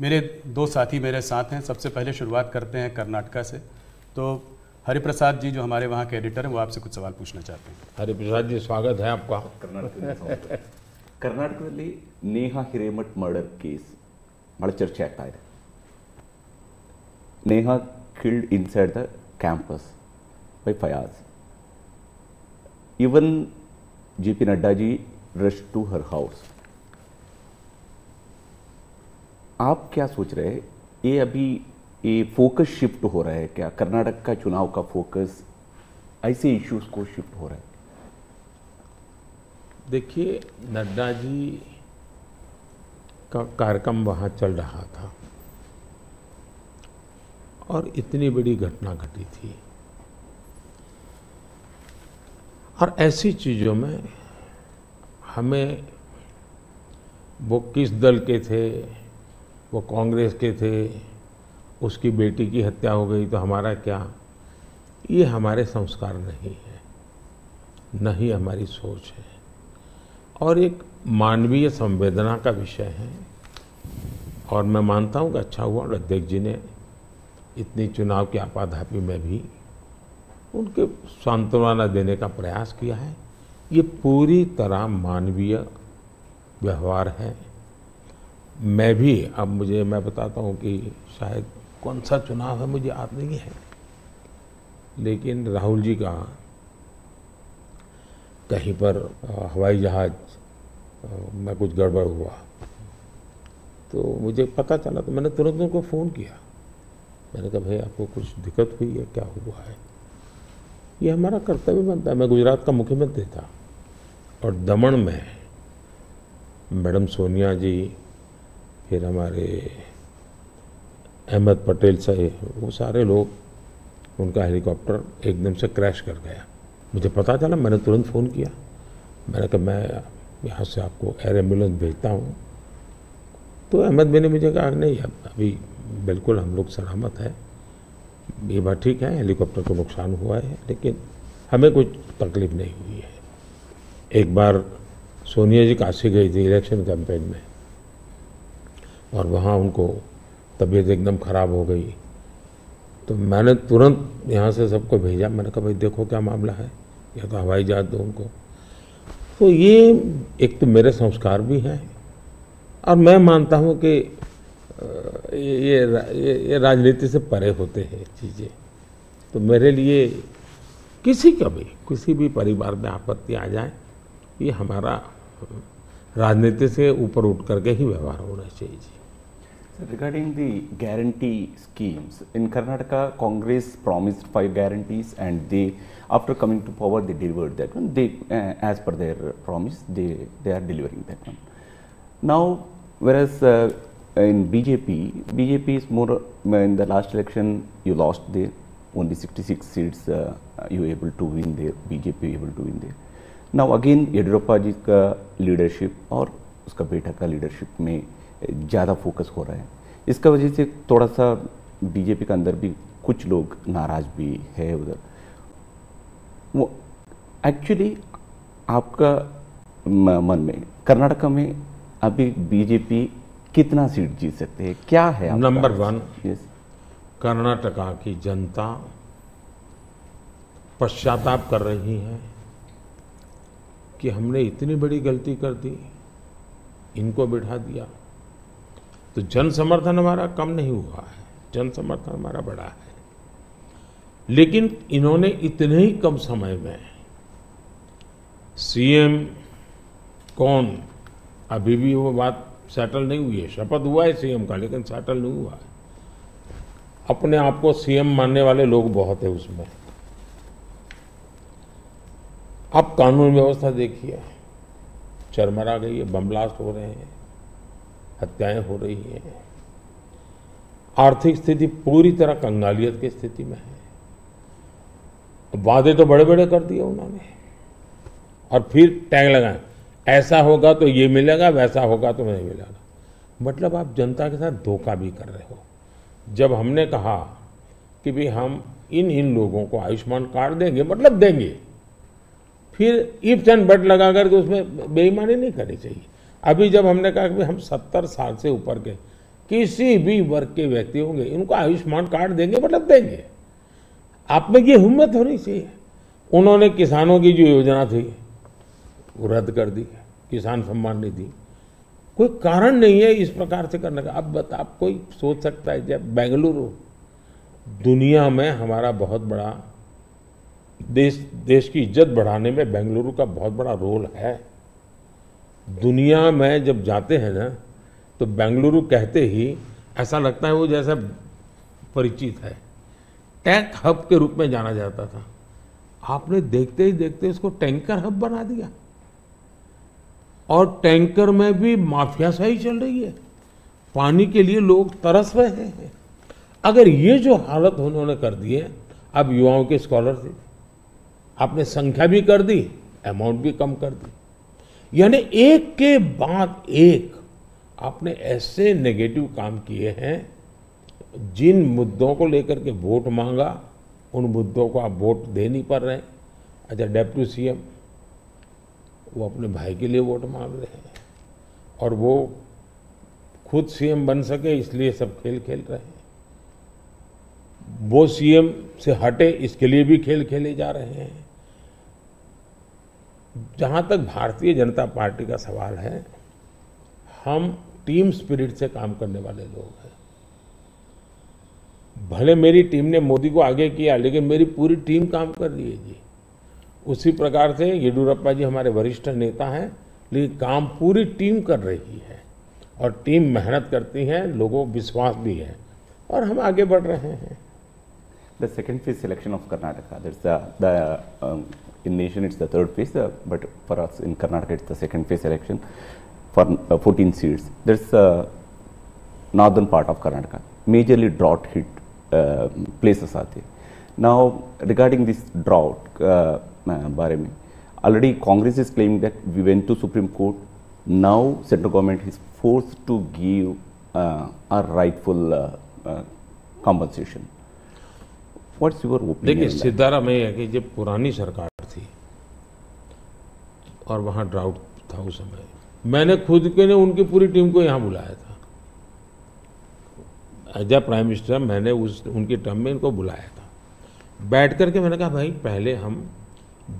मेरे दो साथी मेरे साथ हैं। सबसे पहले शुरुआत करते हैं कर्नाटका से। तो हरिप्रसाद जी जो हमारे वहाँ के एडिटर हैं वो आपसे कुछ सवाल पूछना चाहते हैं। हरिप्रसाद जी स्वागत है आपका। ಕರ್ನಾಟಕದಲ್ಲಿ ಕರ್ನಾಟಕದಲ್ಲಿ ನೇಹಾ ಹಿರೇಮಠ್ ಮರ್ಡರ್ ಕೇಸ್ ಭಾಳ ಚರ್ಚೆ ಆಗ್ತಾ ಇದೆ Neha killed inside the campus by Fayaz even J P Nadda ji rush to her house आप क्या सोच रहे हैं ये अभी ये फोकस शिफ्ट हो रहा है क्या कर्नाटक का चुनाव का फोकस ऐसे इश्यूज को शिफ्ट हो रहा है देखिए, नड्डा जी का कार्यक्रम वहाँ चल रहा था और इतनी बड़ी घटना घटी थी। और ऐसी चीज़ों में हमें वो किस दल के थे, वो कांग्रेस के थे, उसकी बेटी की हत्या हो गई तो हमारा क्या? ये हमारे संस्कार नहीं है न ही हमारी सोच है। और एक मानवीय संवेदना का विषय है। और मैं मानता हूँ कि अच्छा हुआ अध्यक्ष जी ने इतनी चुनाव की आपाधापी में भी उनके सांत्वना देने का प्रयास किया है। ये पूरी तरह मानवीय व्यवहार है। मैं भी, अब मुझे, मैं बताता हूँ कि शायद कौन सा चुनाव है, मुझे याद नहीं है। लेकिन राहुल जी का कहीं पर हवाई जहाज़ में कुछ गड़बड़ हुआ। तो मुझे पता चला तो मैंने तुरंत उनको फ़ोन किया। मैंने कहा, भाई, आपको कुछ दिक्कत हुई है? क्या हुआ है? ये हमारा कर्तव्य बनता है। मैं गुजरात का मुख्यमंत्री था और दमन में मैडम सोनिया जी, फिर हमारे अहमद पटेल साहब, वो सारे लोग, उनका हेलीकॉप्टर एकदम से क्रैश कर गया। मुझे पता चला, मैंने तुरंत फ़ोन किया। मैंने कहा, मैं यहाँ से आपको एयर एंबुलेंस भेजता हूँ। तो अहमद भाई ने मुझे कहा, नहीं, अब अभी बिल्कुल हम लोग सलामत हैं। ये बात ठीक है, हेलीकॉप्टर को नुकसान हुआ है, लेकिन हमें कुछ तकलीफ़ नहीं हुई है। एक बार सोनिया जी काशी गई थी इलेक्शन कैंपेन में, और वहाँ उनको तबीयत एकदम ख़राब हो गई। तो मैंने तुरंत यहाँ से सबको भेजा। मैंने कहा, भाई, देखो क्या मामला है। या तो हवाई जहाज़ दो उनको। तो ये एक तो मेरे संस्कार भी हैं और मैं मानता हूँ कि ये ये ये, राजनीति से परे होते हैं चीज़ें। तो मेरे लिए किसी का भी किसी भी परिवार में आपत्ति आ जाए ये हमारा राजनीति से ऊपर उठ करके ही व्यवहार होना चाहिए जी। Sir, regarding the guarantee schemes, in Karnataka, Congress promised five guarantees, and they, after coming to power, they delivered that one. They, uh, as per their promise, they they are delivering that one. Now, whereas uh, in BJP, BJP is more uh, in the last election you lost there, only 66 seats uh, you able to win there. BJP able to win there. Now again Yediyurappa जी का leadership और उसका बेटा का leadership में ज़्यादा focus हो रहा है इसका वजह से थोड़ा सा बीजेपी के अंदर भी कुछ लोग नाराज़ भी है उधर वो एक्चुअली आपका मन में कर्नाटका में अभी बीजेपी कितना सीट जीत सकते हैं? क्या है नंबर वन Yes. कर्नाटका की जनता पश्चाताप कर रही है कि हमने इतनी बड़ी गलती कर दी इनको बिठा दिया। तो जन समर्थन हमारा कम नहीं हुआ है। जन समर्थन हमारा बड़ा है। लेकिन इन्होंने इतने ही कम समय में सीएम कौन? अभी भी वो बात सेटल नहीं हुई है। शपथ हुआ है सीएम का, लेकिन सेटल नहीं हुआ है। अपने आप को सीएम मानने वाले लोग बहुत है उसमें। अब कानून व्यवस्था देखिए। चरमरा गई है, बम ब्लास्ट हो रहे हैं, हत्याएँ हो रही हैं। आर्थिक स्थिति पूरी तरह कंगालियत की स्थिति में है। वादे तो बड़े बड़े कर दिए उन्होंने। और फिर टैग लगाए, ऐसा होगा तो ये मिलेगा, वैसा होगा तो नहीं मिलेगा। मतलब आप जनता के साथ धोखा भी कर रहे हो। जब हमने कहा कि भाई हम इन इन लोगों को आयुष्मान कार्ड देंगे मतलब देंगे, फिर इफ़ एंड बट लगा करके उसमें बेईमानी नहीं करनी चाहिए। अभी जब हमने कहा कि हम सत्तर साल से ऊपर के, किसी भी वर्ग के व्यक्ति होंगे, इनको आयुष्मान कार्ड देंगे मतलब देंगे। आप में ये हिम्मत होनी चाहिए उन्होंने किसानों की जो योजना थी, वो रद्द कर दी, किसान सम्मान निधि। कोई कारण नहीं है इस प्रकार से करने का। अब बता, आप कोई सोच सकता है, जब बेंगलुरु, दुनिया में हमारा बहुत बड़ा, देश देश की इज़्ज़त बढ़ाने में बेंगलुरु का बहुत बड़ा रोल है। दुनिया में जब जाते हैं ना तो बेंगलुरु कहते ही ऐसा लगता है वो जैसा परिचित है। टैंक हब के रूप में जाना जाता था। आपने देखते ही देखते उसको टैंकर हब बना दिया। और टैंकर में भी माफिया सही चल रही है। पानी के लिए लोग तरस रहे हैं। अगर ये जो हालत उन्होंने कर दी है, अब युवाओं की स्कॉलरशिप आपने संख्या भी कर दी अमाउंट भी कम कर दी। यानी एक के बाद एक आपने ऐसे नेगेटिव काम किए हैं जिन मुद्दों को लेकर के वोट मांगा, उन मुद्दों को आप वोट दे नहीं पा रहे अच्छा डेप्टी सीएम, वो अपने भाई के लिए वोट मांग रहे हैं और वो खुद सीएम बन सके, इसलिए सब खेल खेल रहे हैं। वो सीएम से हटे, इसके लिए भी खेल खेले जा रहे हैं। जहाँ तक भारतीय जनता पार्टी का सवाल है, हम टीम स्पिरिट से काम करने वाले लोग हैं। भले मेरी टीम ने मोदी को आगे किया, लेकिन मेरी पूरी टीम काम कर रही है जी। उसी प्रकार से येडियुरप्पा जी हमारे वरिष्ठ नेता हैं, लेकिन काम पूरी टीम कर रही है और टीम मेहनत करती है, लोगों को विश्वास भी है और हम आगे बढ़ रहे हैं। The second phase selection of Karnataka in nation it's the third phase but for us in Karnataka it's the second phase selection for fourteen seats that's northern part of Karnataka majorly drought hit places आते now regarding this drought बारे में already Congress is claim that we went to supreme court now central government is force to give a rightful compensation what's your opinion देखिए सिद्धारा में है कि जब पुरानी सरकार थी और वहाँ ड्राउट था उस समय मैंने खुद के ने उनकी पूरी टीम को यहाँ बुलाया था। एज ए प्राइम मिनिस्टर मैंने उस, उनकी टर्म में इनको बुलाया था। बैठ करके मैंने कहा, भाई, पहले हम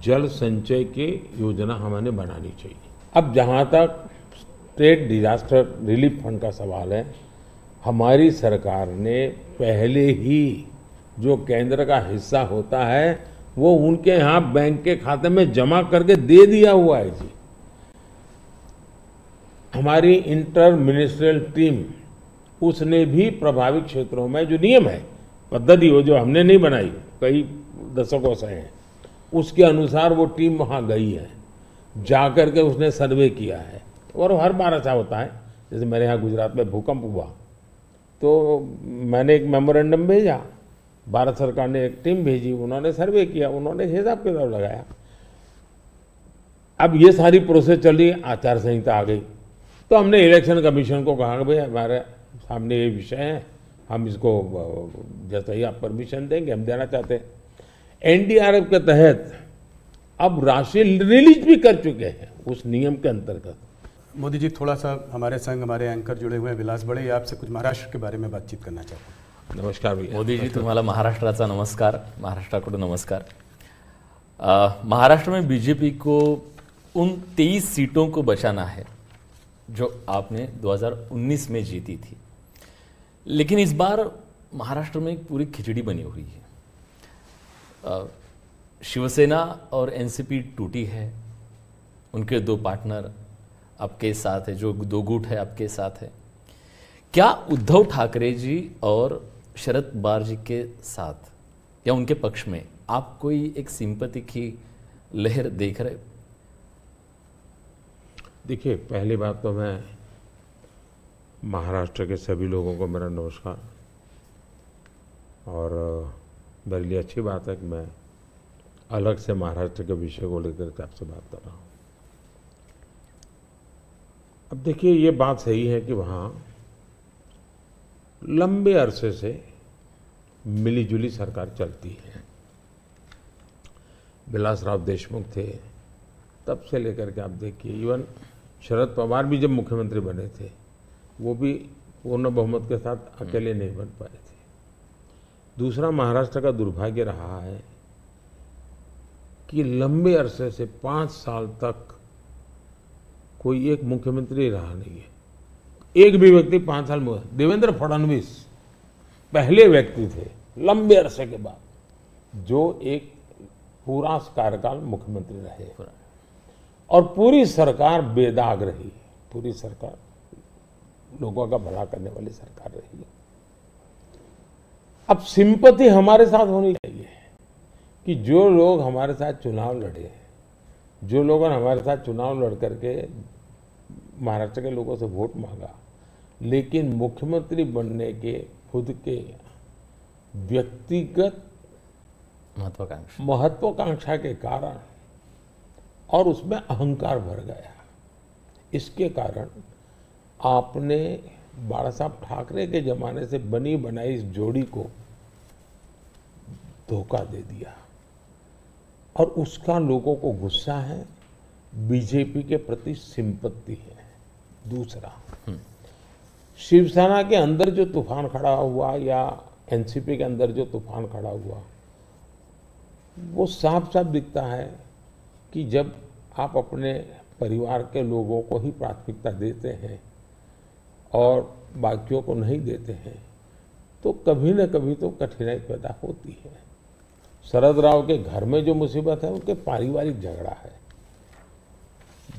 जल संचय की योजना हमें बनानी चाहिए। अब जहाँ तक स्टेट डिजास्टर रिलीफ फंड का सवाल है, हमारी सरकार ने पहले ही जो केंद्र का हिस्सा होता है, वो उनके यहाँ बैंक के खाते में जमा करके दे दिया हुआ है जी। हमारी इंटर मिनिस्ट्रियल टीम उसने भी प्रभावित क्षेत्रों में जो नियम है, पद्धति वो जो हमने नहीं बनाई, कई दशकों से है, उसके अनुसार वो टीम वहाँ गई है जा कर के उसने सर्वे किया है। और हर बार ऐसा होता है, जैसे मेरे यहाँ गुजरात में भूकंप हुआ तो मैंने एक मेमोरेंडम भेजा, भारत सरकार ने एक टीम भेजी, उन्होंने सर्वे किया, उन्होंने हिसाब किताब लगाया। अब ये सारी प्रोसेस चली, आचार संहिता आ गई तो हमने इलेक्शन कमीशन को कहा कि भाई हमारे सामने ये विषय है हम इसको जैसा ही आप परमिशन देंगे हम देना चाहते हैं। एनडीआरएफ के तहत अब राशि रिलीज़ भी कर चुके हैं उस नियम के अंतर्गत। मोदी जी थोड़ा सा हमारे संग हमारे एंकर जुड़े हुए हैं विलास बड़े आपसे कुछ महाराष्ट्र के बारे में बातचीत करना चाहते हैं। नमस्कार भैया। मोदी जी तुम्हाला महाराष्ट्राचा नमस्कार महाराष्ट्र को नमस्कार महाराष्ट्र में बीजेपी को उन तेईस सीटों को बचाना है जो आपने 2019 में जीती थी। लेकिन इस बार महाराष्ट्र में एक पूरी खिचड़ी बनी हुई है। शिवसेना और एनसीपी टूटी है। उनके दो पार्टनर आपके साथ है, जो दो गुट है आपके साथ है। क्या उद्धव ठाकरे जी और शरद पवार जी के साथ या उनके पक्ष में आप कोई एक सिंपति की लहर देख रहे देखिए, पहली बात तो मैं महाराष्ट्र के सभी लोगों को मेरा नमस्कार। और मेरे लिए अच्छी बात है कि मैं अलग से महाराष्ट्र के विषय को लेकर के आपसे बात कर रहा हूँ। अब देखिए, ये बात सही है कि वहाँ लंबे अरसे से मिलीजुली सरकार चलती है। विलासराव देशमुख थे, तब से लेकर के आप देखिए, इवन शरद पवार भी जब मुख्यमंत्री बने थे वो भी पूर्ण बहुमत के साथ अकेले नहीं बन पाए थे। दूसरा महाराष्ट्र का दुर्भाग्य रहा है कि लंबे अरसे से पाँच साल तक कोई एक मुख्यमंत्री रहा नहीं है। एक भी व्यक्ति पाँच साल में देवेंद्र फडणवीस पहले व्यक्ति थे लंबे अरसे के बाद जो एक पूरा कार्यकाल मुख्यमंत्री रहे। और पूरी सरकार बेदाग रही। पूरी सरकार लोगों का भला करने वाली सरकार रही अब सिंपति हमारे साथ होनी चाहिए कि जो लोग हमारे साथ चुनाव लड़े जो लोगों ने हमारे साथ चुनाव लड़ करके महाराष्ट्र के लोगों से वोट मांगा लेकिन मुख्यमंत्री बनने के खुद के व्यक्तिगत महत्वाकांक्षा। महत्वाकांक्षा के कारण और उसमें अहंकार भर गया। इसके कारण आपने बाला साहब ठाकरे के जमाने से बनी बनाई इस जोड़ी को धोखा दे दिया। और उसका लोगों को गुस्सा है बीजेपी के प्रति सिंपत्ति है। दूसरा शिवसेना के अंदर जो तूफ़ान खड़ा हुआ या एनसीपी के अंदर जो तूफ़ान खड़ा हुआ वो साफ़ साफ़ दिखता है कि जब आप अपने परिवार के लोगों को ही प्राथमिकता देते हैं और बाकियों को नहीं देते हैं तो कभी न कभी तो कठिनाई पैदा होती है। शरद राव के घर में जो मुसीबत है उनके पारिवारिक झगड़ा है।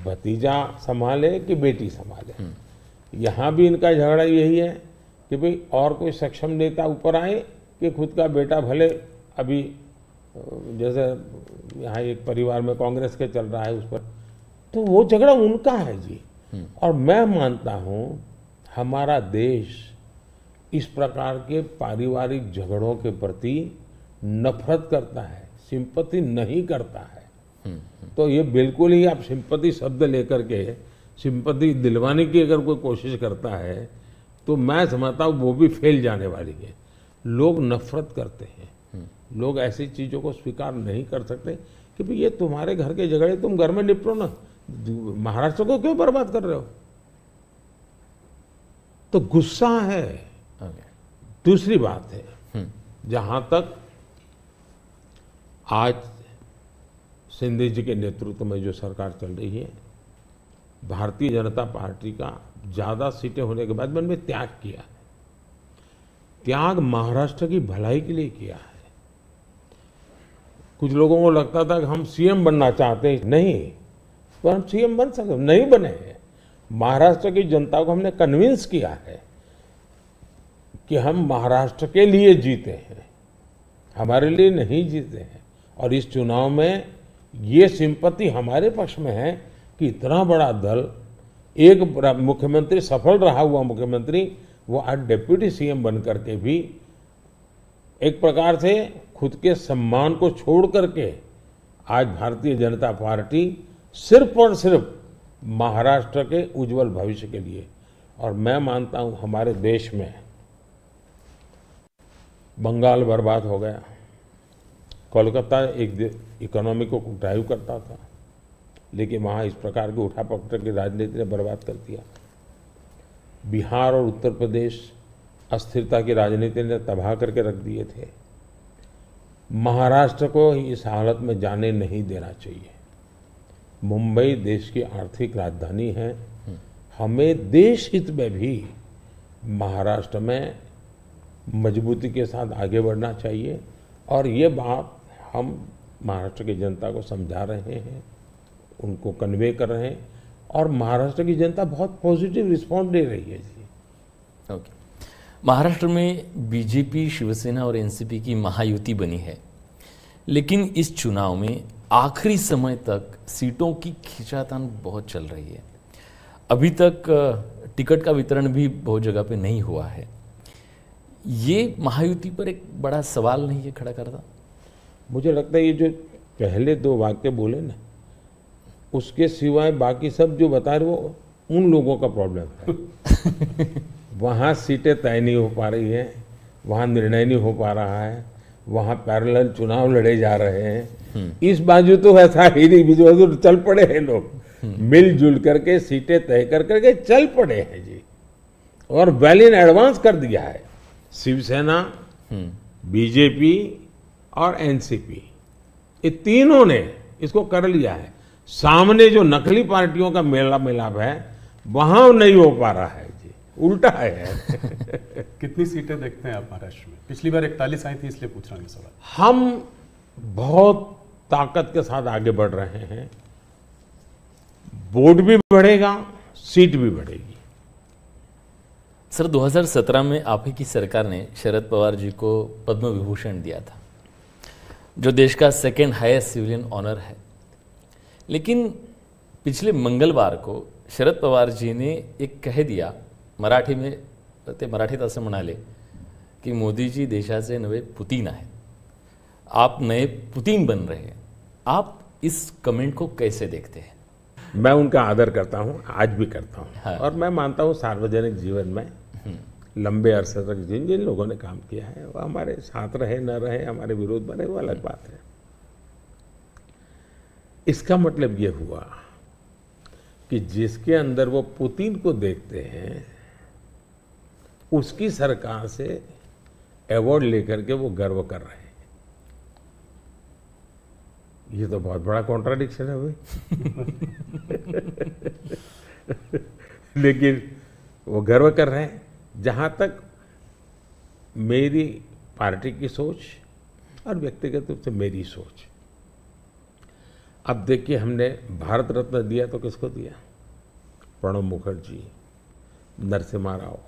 भतीजा संभाले कि बेटी संभाले? यहाँ भी इनका झगड़ा यही है कि भाई और कोई सक्षम नेता ऊपर आए कि खुद का बेटा भले अभी जैसे यहाँ एक परिवार में कांग्रेस के चल रहा है उस पर तो वो झगड़ा उनका है जी। और मैं मानता हूँ हमारा देश इस प्रकार के पारिवारिक झगड़ों के प्रति नफरत करता है सिंपति नहीं करता है। तो ये बिल्कुल ही आप सिंपति शब्द लेकर के सिंपति दिलवाने की अगर कोई कोशिश करता है तो मैं समझता हूँ वो भी फेल जाने वाली है। लोग नफरत करते हैं। लोग ऐसी चीज़ों को स्वीकार नहीं कर सकते कि भाई ये तुम्हारे घर के झगड़े तुम घर में निपटो ना। महाराष्ट्र को क्यों बर्बाद कर रहे हो? तो गुस्सा है। दूसरी बात है जहाँ तक आज सिंधे जी के नेतृत्व में जो सरकार चल रही है भारतीय जनता पार्टी का ज़्यादा सीटें होने के बाद मैंने त्याग किया है। त्याग महाराष्ट्र की भलाई के लिए किया है। कुछ लोगों को लगता था कि हम सीएम बनना चाहते हैं। नहीं पर हम सीएम बन सकते नहीं बने हैं। महाराष्ट्र की जनता को हमने कन्विंस किया है कि हम महाराष्ट्र के लिए जीते हैं, हमारे लिए नहीं जीते हैं। और इस चुनाव में ये सिंपत्ति हमारे पक्ष में है कि इतना बड़ा दल, एक मुख्यमंत्री सफल रहा हुआ मुख्यमंत्री, वो आज डेप्यूटी सीएम बन करके भी एक प्रकार से खुद के सम्मान को छोड़ करके आज भारतीय जनता पार्टी सिर्फ़ और सिर्फ़ महाराष्ट्र के उज्जवल भविष्य के लिए। और मैं मानता हूँ हमारे देश में बंगाल बर्बाद हो गया। कोलकाता एक इकोनॉमी को ड्राइव करता था, लेकिन वहाँ इस प्रकार की उठापटक की राजनीति ने बर्बाद कर दिया। बिहार और उत्तर प्रदेश अस्थिरता की राजनीति ने तबाह करके रख दिए थे। महाराष्ट्र को इस हालत में जाने नहीं देना चाहिए। मुंबई देश की आर्थिक राजधानी है। हमें देश हित में भी महाराष्ट्र में मजबूती के साथ आगे बढ़ना चाहिए और ये बात हम महाराष्ट्र की जनता को समझा रहे हैं, उनको कन्वे कर रहे हैं और महाराष्ट्र की जनता बहुत पॉजिटिव रिस्पॉन्स दे रही है जी। ओके महाराष्ट्र में बीजेपी शिवसेना और एनसीपी की महायुति बनी है। लेकिन इस चुनाव में आखिरी समय तक सीटों की खींचातान बहुत चल रही है। अभी तक टिकट का वितरण भी बहुत जगह पे नहीं हुआ है। ये महायुति पर एक बड़ा सवाल नहीं है खड़ा करता? मुझे लगता है ये जो पहले दो वाक्य बोले ना उसके सिवाय बाकी सब जो बता रहे वो उन लोगों का प्रॉब्लम है। <laughs> वहाँ सीटें तय नहीं हो पा रही हैं वहाँ निर्णय नहीं हो पा रहा है। वहाँ पैरेलल चुनाव लड़े जा रहे हैं। इस बाजू तो ऐसा ही नहीं बीच बाजू चल पड़े हैं लोग। मिलजुल करके सीटें तय कर करके चल पड़े हैं जी। और वेल इन एडवांस कर दिया है। शिवसेना बीजेपी और एनसीपी ये तीनों ने इसको कर लिया है। सामने जो नकली पार्टियों का मेला मिलाप है वहाँ नहीं हो पा रहा है जी। उल्टा है। <laughs> कितनी सीटें देखते हैं आप महाराष्ट्र में? पिछली बार इकतालीस आई थी इसलिए पूछ रहा हूँ सवाल। हम बहुत ताकत के साथ आगे बढ़ रहे हैं। वोट भी बढ़ेगा सीट भी बढ़ेगी। सर 2017 में आप ही की सरकार ने शरद पवार जी को पद्म विभूषण दिया था जो देश का सेकेंड हाईएस्ट सिविलियन ऑनर है। लेकिन पिछले मंगलवार को शरद पवार जी ने एक कह दिया मराठी में ते मराठीत असं म्हणाले की मोदीजी देशाचे नवे पुतीन आहेत. आप नए पुतीन बन रहे हैं. आप इस कमेंट को कैसे देखते हैं? मैं उनका आदर करता हूँ आज भी करता हूँ। हाँ। और मैं मानता हूँ सार्वजनिक जीवन में लंबे अरसे तक जिन जिन लोगों ने काम किया है वो हमारे साथ रहे न रहे हमारे विरोध में रहे वो अलग बात है। इसका मतलब ये हुआ कि जिसके अंदर वो पुतिन को देखते हैं उसकी सरकार से अवार्ड लेकर के वो गर्व कर रहे हैं। ये तो बहुत बड़ा कॉन्ट्राडिक्शन है भाई। <laughs> लेकिन वो गर्व कर रहे हैं। जहाँ तक मेरी पार्टी की सोच और व्यक्तिगत रूप से मेरी सोच। अब देखिए हमने भारत रत्न दिया तो किसको दिया? प्रणब मुखर्जी, नरसिम्हा राव।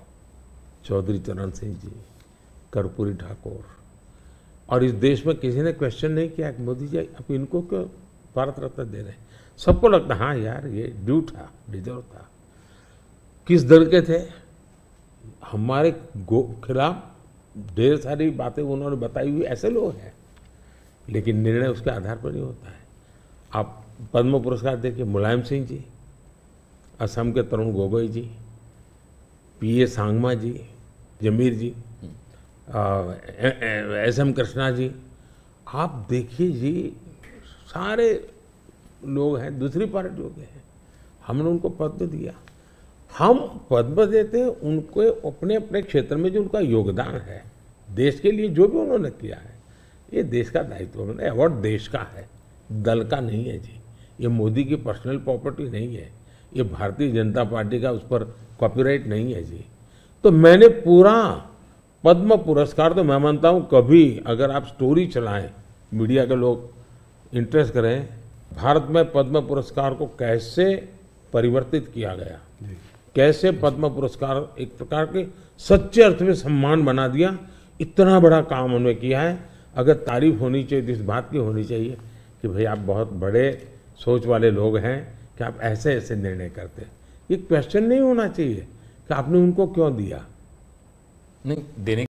चौधरी चरण सिंह जी, कर्पूरी ठाकुर। और इस देश में किसी ने क्वेश्चन नहीं किया, कि मोदी जी, अब इनको क्यों भारत रत्न दे रहे हैं? सबको लगता हाँ यार, ये ड्यू था डिजर्व था। किस दर के थे? हमारे खिलाफ ढेर सारी बातें उन्होंने बताई हुई, ऐसे लोग हैं। लेकिन निर्णय उसके आधार पर नहीं होता है। आप पद्म पुरस्कार देखिए, मुलायम सिंह जी, असम के Tarun Gogoi ji P A Sangma ji Jamir ji S M Krishna ji आप देखिए जी सारे लोग हैं दूसरी पार्टियों के हैं। हमने उनको पद्म दिया। हम पद्म देते हैं उनको अपने अपने क्षेत्र में जो उनका योगदान है देश के लिए जो भी उन्होंने किया है ये देश का दायित्व है। अवार्ड देश का है दल का नहीं है जी। ये मोदी की पर्सनल प्रॉपर्टी नहीं है। ये भारतीय जनता पार्टी का उस पर कॉपीराइट नहीं है जी। तो मैंने पूरा पद्म पुरस्कार तो मैं मानता हूँ कभी अगर आप स्टोरी चलाएँ मीडिया के लोग इंटरेस्ट करें भारत में पद्म पुरस्कार को कैसे परिवर्तित किया गया? कैसे पद्म पुरस्कार एक प्रकार के सच्चे अर्थ में सम्मान बना दिया? इतना बड़ा काम उन्होंने किया है। अगर तारीफ़ होनी चाहिए तो इस बात की होनी चाहिए कि भाई आप बहुत बड़े सोच वाले लोग हैं कि आप ऐसे ऐसे निर्णय करते हैं। ये क्वेश्चन नहीं होना चाहिए कि आपने उनको क्यों दिया? नहीं देने